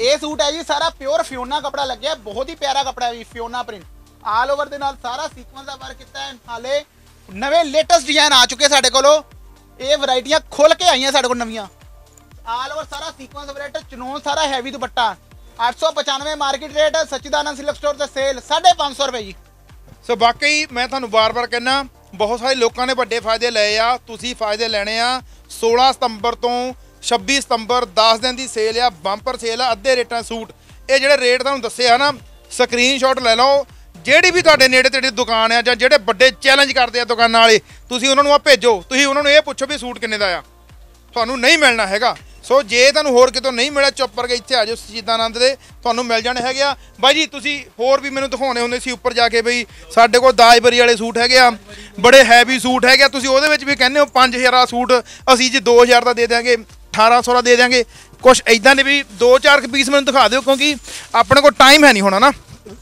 ਇਹ ਸੂਟ ਹੈ ਜੀ ਸਾਰਾ ਪਿਓਰ ਫਿਓਨਾ ਕਪੜਾ ਲੱਗਿਆ ਬਹੁਤ ਹੀ ਪਿਆਰਾ ਕਪੜਾ ਹੈ ਜੀ ਫਿਓਨਾ ਪ੍ਰਿੰਟ ਆਲ ਓਵਰ ਦੇ ਨਾਲ ਸਾਰਾ ਸੀਕੁਐਂਸ ਦਾ ਵਰਕ ਕੀਤਾ ਹੈ ਹਾਲੇ ਨਵੇਂ ਲੇਟੈਸਟ ਡਿਜ਼ਾਈਨ ਆ ਚੁੱਕੇ ਸਾਡੇ ਕੋਲੋਂ। ਇਹ ਵੈਰਾਈਟੀਆਂ ਖੁੱਲ ਕੇ ਆਈਆਂ ਸਾਡੇ ਕੋਲ ਨਵੀਆਂ। ਆਲ ਓਵਰ ਸਾਰਾ ਸੀਕੁਐਂਸ ਵੈਰਾਈਟੀ ਚਨੋਨ ਸਾਰਾ heavy dupatta. 895 market rate Sachidanand silk store ਤੇ ਸੇਲ 550 ਰੁਪਏ ਜੀ। ਸੋ ਵਾਕਈ ਮੈਂ ਤੁਹਾਨੂੰ ਬਾਰ-ਬਾਰ ਕਹਿਣਾ ਬਹੁਤ ਸਾਰੇ ਲੋਕਾਂ ਨੇ ਵੱਡੇ ਫਾਇਦੇ ਲਏ ਆ ਤੁਸੀਂ ਫਾਇਦੇ ਲੈਣੇ ਆ। 16 ਸਤੰਬਰ ਤੋਂ 26 ਸਤੰਬਰ 10 ਦਿਨ ਦੀ ਸੇਲ ਆ ਬੰਪਰ ਸੇਲ ਆ, ਅੱਧੇ ਰੇਟਾਂ ਸੂਟ। ਇਹ ਜਿਹੜੇ ਰੇਟ ਤੁਹਾਨੂੰ ਦੱਸੇ ਆ ਨਾ ਸਕਰੀਨਸ਼ਾਟ ਲੈ ਲਓ। ਜਿਹੜੀ ਵੀ ਤੁਹਾਡੇ ਨੇੜੇ ਤੇੜੇ ਦੁਕਾਨ ਆ ਜਾਂ ਜਿਹੜੇ ਵੱਡੇ ਚੈਲੰਜ ਕਰਦੇ ਆ ਦੁਕਾਨਾਂ ਵਾਲੇ, ਤੁਸੀਂ ਉਹਨਾਂ ਨੂੰ ਆ ਭੇਜੋ। ਤੁਸੀਂ ਉਹਨਾਂ ਨੂੰ ਇਹ ਪੁੱਛੋ ਵੀ ਸੂਟ ਕਿੰਨੇ ਦਾ ਆ। ਤੁਹਾਨੂੰ ਨਹੀਂ ਮਿਲਣਾ ਹੈਗਾ। ਸੋ ਜੇ ਤੁਹਾਨੂੰ ਹੋਰ ਕਿਤੋਂ ਨਹੀਂ ਮਿਲਿਆ, ਚੁੱਪ ਕਰਕੇ ਇੱਥੇ ਆ ਜਾਓ ਸਚਿਦਾਨੰਦ ਦੇ। ਤੁਹਾਨੂੰ ਮਿਲ ਜਾਣੇ ਹੈਗੇ ਆ। ਬਾਈ ਜੀ, ਤੁਸੀਂ ਹੋਰ ਵੀ ਮੈਨੂੰ ਦਿਖਾਉਣੇ ਹੁੰਦੇ ਸੀ ਉੱਪਰ ਜਾ ਕੇ ਬਈ ਸਾਡੇ ਕੋਲ ਦਾਜਬਰੀ ਵਾਲੇ ਸੂਟ ਹੈਗੇ ਆ। ਬੜੇ ਹੈਵੀ ਸੂਟ ਹੈਗੇ ਆ। ਤੁਸੀਂ ਉਹਦੇ ਵਿੱਚ ਵੀ ਕਹਿੰਦੇ ਹੋ 5000 ਦਾ ਸੂਟ ਅਸੀਂ ਜੇ 2000 ਦਾ ਦੇ ਦਿਆਂਗੇ। 1800 ਦਾ ਦੇ ਦਿਆਂਗੇ। ਕੁਝ ਐਦਾਂ ਦੇ ਵੀ 2-4 ਪੀਸ ਮੈਨੂੰ ਦਿਖਾ ਦਿਓ ਕਿਉਂਕਿ ਆਪਣੇ ਕੋਲ ਟਾਈਮ ਹੈ ਨਹੀਂ ਹੋਣਾ ਨਾ।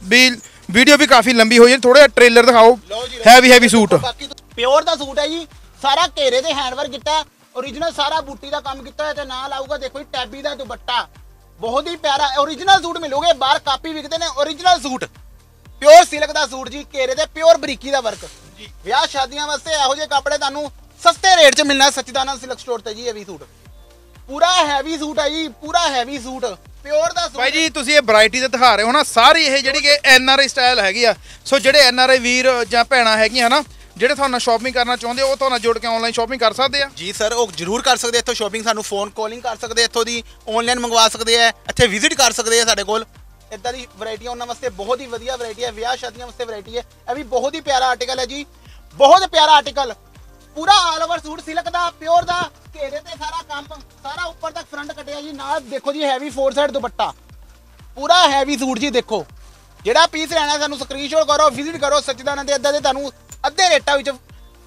ਵੀ ਵੀਡੀਓ ਵੀ ਕਾਫੀ ਲੰਬੀ ਹੋ ਜਾਣੀ ਥੋੜਾ ਟ੍ਰੇਲਰ ਦਿਖਾਓ। ਹੈਵੀ ਹੈਵੀ ਸੂਟ ਪਿਓਰ ਦਾ ਸੂਟ ਹੈ ਜੀ। ਸਾਰਾ ਘੇਰੇ ਦੇ ਹੈਂਡਵਰਕ ਕੀਤਾ origignal ਸਾਰਾ ਬੂਟੀ ਦਾ ਕੰਮ ਕੀਤਾ ਹੋਇਆ ਤੇ ਨਾਲ ਆਊਗਾ ਦੇਖੋ ਜੀ ਟੈਬੀ ਦਾ ਦੁਪੱਟਾ। ਬਹੁਤ ਹੀ ਪਿਆਰਾ origignal ਸੂਟ ਮਿਲੋਗੇ ਬਾਹਰ ਕਾਪੀ ਵਿਕਦੇ ਨੇ origignal ਸੂਟ ਪਿਓਰ ਸਿਲਕ ਦਾ ਸੂਟ ਜੀ ਘੇਰੇ ਤੇ ਪਿਓਰ ਬਰੀਕੀ ਦਾ ਵਰਕ ਜੀ। ਵਿਆਹ ਸ਼ਾਦੀਆਂ ਵਾਸਤੇ ਇਹੋ ਜਿਹੇ ਕੱਪੜੇ ਤੁਹਾਨੂੰ ਸਸਤੇ ਰੇਟ 'ਚ ਮਿਲਣਾ ਸੱਚਦਾਨਾ ਸਿਲਕ ਸਟੋਰ ਤੇ ਜੀ ਇਹ ਵੀ ਸੂਟ ਪੂਰਾ ਹੈਵੀ ਸੂਟ ਹੈ ਜੀ ਪੂਰਾ ਹੈਵੀ ਸੂਟ ਪਿਓਰ ਦਾ ਸੂਟ ਬਾਈ ਜੀ ਤੁਸੀਂ ਇਹ ਵੈਰਾਈਟੀ ਤੇ ਦਿਖਾ ਰਹੇ ਹੋ ਨਾ ਸਾਰੀ ਇਹ ਜਿਹੜੀ ਕਿ ਐਨ ਆਰ ਆਈ ਸਟਾਈਲ ਹੈਗੀ ਆ। ਸੋ ਜਿਹੜੇ ਐਨ ਆਰ ਆਈ ਵੀਰ ਜਾਂ ਭੈਣਾਂ ਹੈਗੀਆਂ ਹਨਾ ਜਿਹੜੇ ਤੁਹਾਨੂੰ ਸ਼ਾਪਿੰਗ ਕਰਨਾ ਚਾਹੁੰਦੇ ਉਹ ਤੁਹਾਨੂੰ ਜੁੜ ਕੇ ਆਨਲਾਈਨ ਸ਼ਾਪਿੰਗ ਕਰ ਸਕਦੇ ਆ? ਜੀ ਸਰ ਉਹ ਜਰੂਰ ਕਰ ਸਕਦੇ ਇੱਥੋਂ ਸ਼ਾਪਿੰਗ ਸਾਨੂੰ ਫੋਨ ਕਾਲਿੰਗ ਕਰ ਸਕਦੇ ਇੱਥੋਂ ਦੀ ਆਨਲਾਈਨ ਮੰਗਵਾ ਸਕਦੇ ਆ ਇੱਥੇ ਵਿਜ਼ਿਟ ਕਰ ਸਕਦੇ ਆ ਸਾਡੇ ਕੋਲ। ਇਦਾਂ ਦੀ ਵੈਰਾਈਟੀਆਂ ਉਹਨਾਂ ਵਾਸਤੇ ਬਹੁਤ ਹੀ ਵਧੀਆ ਵੈਰਾਈਟੀ ਹੈ ਵਿਆਹ ਸ਼ਾਦੀਆਂ ਵਾਸਤੇ ਵੈਰਾਈਟੀ ਹੈ ਇਹ ਵੀ ਬਹੁਤ ਹੀ ਪਿਆਰਾ ਆਰਟੀਕਲ ਹੈ ਜੀ ਬਹੁਤ ਪਿਆਰਾ ਆਰਟੀਕਲ ਪੂਰਾ ਆਲ ਓਵਰ ਸੂਟ ਸਿਲਕ ਦਾ ਪਿਓਰ ਦਾ ਘੇਰੇ ਤੇ ਸਾਰਾ ਕੰਮ ਸਾਰਾ ਉੱਪਰ ਤੱਕ ਫਰੰਟ ਕੱਟਿਆ ਜੀ ਨਾਲ ਦੇਖੋ ਜੀ ਹੈਵੀ ਫੋਰ ਸਾਈਡ ਦੁਪੱਟਾ। ਪੂਰਾ ਹੈਵੀ ਸੂਟ ਜੀ ਦੇਖੋ। ਜਿਹੜਾ ਪੀਸ ਲੈਣਾ ਸਾਨੂੰ ਸਕਰੀਨਸ਼ਾਟ ਕਰੋ ਵਿਜ਼ਿਟ ਕਰੋ ਸੱਚਦਾਨੰਦ ਦੇ ਅੱਧਾ ਦੇ ਤੁਹਾਨੂੰ ਅੱਧੇ ਰੇਟਾਂ ਵਿੱਚ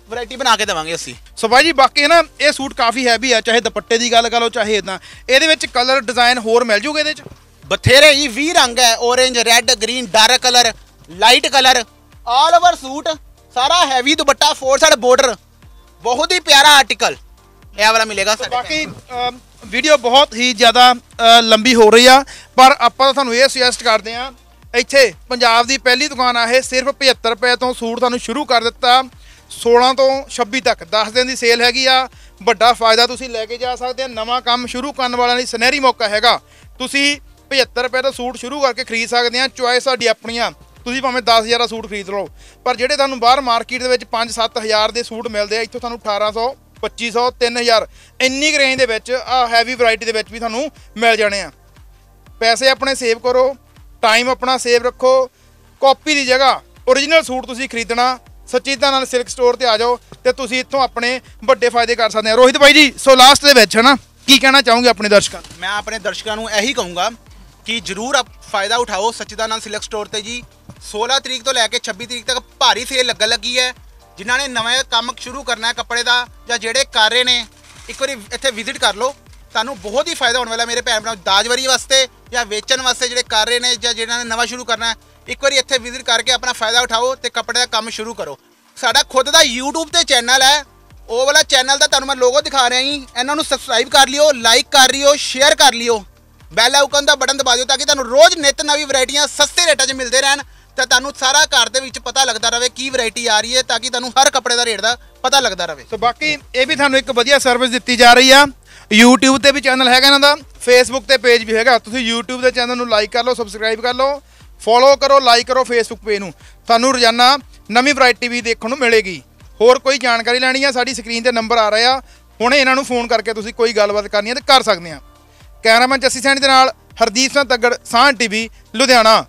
ਵੈਰਾਈਟੀ ਬਣਾ ਕੇ ਦੇਵਾਂਗੇ ਅਸੀਂ। ਸੋ ਬਾਈ ਜੀ ਬਾਕੀ ਨਾ ਇਹ ਸੂਟ ਕਾਫੀ ਹੈਵੀ ਆ ਚਾਹੇ ਦੁਪੱਟੇ ਦੀ ਗੱਲ ਕਰ ਲਓ ਚਾਹੇ ਇਦਾਂ ਇਹਦੇ ਵਿੱਚ ਕਲਰ ਡਿਜ਼ਾਈਨ ਹੋਰ ਮਿਲ ਜੂਗੇ ਇਹਦੇ ਚ? ਬਥੇਰੇ ਹੀ 20 ਰੰਗ ਹੈ orange red green dark colour light colour all over suit ਸਾਰਾ heavy dupatta four side border ਬਹੁਤ ਹੀ ਪਿਆਰਾ ਆਰਟੀਕਲ ਇਹ ਵਾਲਾ ਮਿਲੇਗਾ ਸਾਡੇ ਬਾਕੀ ਵੀਡੀਓ ਬਹੁਤ ਹੀ ਜ਼ਿਆਦਾ ਲੰਬੀ ਹੋ ਰਹੀ ਆ ਪਰ ਆਪਾਂ ਤੁਹਾਨੂੰ ਇਹ ਸੁਜੈਸਟ ਕਰਦੇ ਆ ਇੱਥੇ ਪੰਜਾਬ ਦੀ ਪਹਿਲੀ ਦੁਕਾਨ ਆ ਇਹ ਸਿਰਫ 75 ਰੁਪਏ ਤੋਂ ਸੂਟ ਤੁਹਾਨੂੰ ਸ਼ੁਰੂ ਕਰ ਦਿੱਤਾ 16 ਤੋਂ 26 ਤੱਕ 10 ਦਿਨ ਦੀ ਸੇਲ ਹੈਗੀ ਆ ਵੱਡਾ ਫਾਇਦਾ ਤੁਸੀਂ ਲੈ ਕੇ ਜਾ ਸਕਦੇ ਆ ਨਵਾਂ ਕੰਮ ਸ਼ੁਰੂ ਕਰਨ ਵਾਲਿਆਂ ਲਈ ਸੁਨਹਿਰੀ ਮੌਕਾ ਹੈਗਾ ਤੁਸੀਂ 75 ਰੁਪਏ ਦਾ ਸੂਟ ਸ਼ੁਰੂ ਕਰਕੇ ਖਰੀਦ ਸਕਦੇ ਆ ਚੁਆਇਸ ਸਾਡੀ ਆਪਣੀਆਂ ਤੁਸੀਂ ਭਾਵੇਂ 10000 ਦਾ ਸੂਟ ਖਰੀਦ ਲਓ, ਪਰ ਜਿਹੜੇ ਤੁਹਾਨੂੰ ਬਾਹਰ ਮਾਰਕੀਟ ਦੇ ਵਿੱਚ 5-7000 ਦੇ ਸੂਟ ਮਿਲਦੇ ਆ, ਇੱਥੋਂ ਤੁਹਾਨੂੰ 1800 2500 3000 ਇੰਨੀ ਕੁ ਰੇਂਜ ਦੇ ਵਿੱਚ ਆ ਹੈਵੀ ਵੈਰਾਈਟੀ ਦੇ ਵਿੱਚ ਵੀ ਤੁਹਾਨੂੰ ਮਿਲ ਜਾਣੇ ਆ। ਪੈਸੇ ਆਪਣੇ ਸੇਵ ਕਰੋ ਟਾਈਮ ਆਪਣਾ ਸੇਵ ਰੱਖੋ ਕਾਪੀ ਦੀ ਜਗ੍ਹਾ origignal ਸੂਟ ਤੁਸੀਂ ਖਰੀਦਣਾ ਸਚੀਤਾ ਨਾਲ ਸਿਲਕ ਸਟੋਰ ਤੇ ਆ ਜਾਓ ਤੇ ਤੁਸੀਂ ਇੱਥੋਂ ਆਪਣੇ ਵੱਡੇ ਫਾਇਦੇ ਕਰ ਸਕਦੇ ਆ। ਰੋਹਿਤ ਭਾਈ ਜੀ ਸੋ ਲਾਸਟ ਦੇ ਵਿੱਚ, ਹਨਾ? ਕੀ ਕਹਿਣਾ ਚਾਹੋਗੇ ਆਪਣੇ ਦਰਸ਼ਕਾਂ ਮੈਂ ਆਪਣੇ ਦਰਸ਼ਕਾਂ ਨੂੰ ਇਹੀ ਕਹੂੰਗਾ ਕਿ ਜਰੂਰ ਆਪ ਫਾਇਦਾ ਉਠਾਓ ਸੱਚਿਦਾਨੰਦ ਸਿਲਕ ਸਟੋਰ ਤੇ ਜੀ। 16 ਤਰੀਕ ਤੋਂ ਲੈ ਕੇ 26 ਤਰੀਕ ਤੱਕ ਭਾਰੀ ਸੇਲ ਲੱਗਣ ਲੱਗੀ ਹੈ। ਜਿਨ੍ਹਾਂ ਨੇ ਨਵਾਂ ਕੰਮ ਸ਼ੁਰੂ ਕਰਨਾ ਹੈ ਕੱਪੜੇ ਦਾ ਜਾਂ ਜਿਹੜੇ ਕਰ ਰਹੇ ਨੇ, ਇੱਕ ਵਾਰੀ ਇੱਥੇ ਵਿਜ਼ਿਟ ਕਰ ਲਓ। ਤੁਹਾਨੂੰ ਬਹੁਤ ਹੀ ਫਾਇਦਾ ਹੋਣ ਵਾਲਾ ਮੇਰੇ ਭੈਣ ਭਰਾ ਦਾਜਵਰੀ ਵਾਸਤੇ ਜਾਂ ਵੇਚਣ ਵਾਸਤੇ ਜਿਹੜੇ ਕਰ ਰਹੇ ਨੇ ਜਾਂ ਜਿਹਨਾਂ ਨੇ ਨਵਾਂ ਸ਼ੁਰੂ ਕਰਨਾ ਹੈ, ਇੱਕ ਵਾਰੀ ਇੱਥੇ ਵਿਜ਼ਿਟ ਕਰਕੇ ਆਪਣਾ ਫਾਇਦਾ ਉਠਾਓ ਤੇ ਕੱਪੜੇ ਦਾ ਕੰਮ ਸ਼ੁਰੂ ਕਰੋ। ਸਾਡਾ ਖੁਦ ਦਾ YouTube ਤੇ ਚੈਨਲ ਹੈ। ਉਹ ਵਾਲਾ ਚੈਨਲ ਦਾ ਤੁਹਾਨੂੰ ਮੈਂ ਲੋਗੋ ਦਿਖਾ ਰਿਹਾ ਜੀ। ਇਹਨਾਂ ਨੂੰ ਸਬਸਕ੍ਰਾਈਬ ਕਰ ਲਿਓ ਲਾਈਕ ਕਰ ਲਿਓ ਸ਼ੇਅਰ ਕਰ ਲਿਓ। ਬੈਲ ਆਈਕਨ ਦਾ ਬਟਨ ਦਬਾ ਦਿਓ ਤਾਂ ਕਿ ਤੁਹਾਨੂੰ ਰੋਜ਼ ਨਿਤ ਨਵੀਂ ਵੈਰਾਈਟੀਆਂ ਸਸਤੇ ਰੇਟਾਂ 'ਚ ਮਿਲਦੇ ਰਹਿਣ। ਤਾਂ ਤੁਹਾਨੂੰ ਸਾਰਾ ਘਰ ਦੇ ਵਿੱਚ ਪਤਾ ਲੱਗਦਾ ਰਹੇ ਕੀ ਵੈਰਾਈਟੀ ਆ ਰਹੀ ਹੈ ਤਾਂ ਕਿ ਤੁਹਾਨੂੰ ਹਰ ਕੱਪੜੇ ਦਾ ਰੇਟ ਦਾ ਪਤਾ ਲੱਗਦਾ ਰਹੇ ਸੋ ਬਾਕੀ ਇਹ ਵੀ ਤੁਹਾਨੂੰ ਇੱਕ ਵਧੀਆ ਸਰਵਿਸ ਦਿੱਤੀ ਜਾ ਰਹੀ ਆ। YouTube ਤੇ ਵੀ ਚੈਨਲ ਹੈਗਾ ਇਹਨਾਂ ਦਾ, Facebook ਤੇ ਪੇਜ ਵੀ ਹੈਗਾ। ਤੁਸੀਂ YouTube ਦੇ ਚੈਨਲ ਨੂੰ ਲਾਈਕ ਕਰ ਲਓ ਸਬਸਕ੍ਰਾਈਬ ਕਰ ਲਓ ਫੋਲੋ ਕਰੋ ਲਾਈਕ ਕਰੋ Facebook ਪੇਜ ਨੂੰ। ਤੁਹਾਨੂੰ ਰੋਜ਼ਾਨਾ ਨਵੀਂ ਵੈਰਾਈਟੀ ਵੀ ਦੇਖਣ ਨੂੰ ਮਿਲੇਗੀ। ਹੋਰ ਕੋਈ ਜਾਣਕਾਰੀ ਲੈਣੀ ਆ, ਸਾਡੀ ਸਕਰੀਨ ਤੇ ਨੰਬਰ ਆ ਰਿਹਾ ਹੁਣੇ ਇਹਨਾਂ ਨੂੰ ਫੋਨ ਕਰਕੇ ਤੁਸੀਂ ਕੋਈ ਗੱਲਬਾਤ ਕਰਨੀ ਹੈ ਤੇ ਕਰ ਸਕਦੇ ਆ। ਕੈਮਰਾਮੈਨ ਜੱਸੀ ਸੈਣੀ ਦੇ ਨਾਲ ਹਰਦੀਪ ਸਿੰਘ ਤੱਗੜ ਸਾਹ ਟੀਵੀ, ਲੁਧਿਆਣਾ।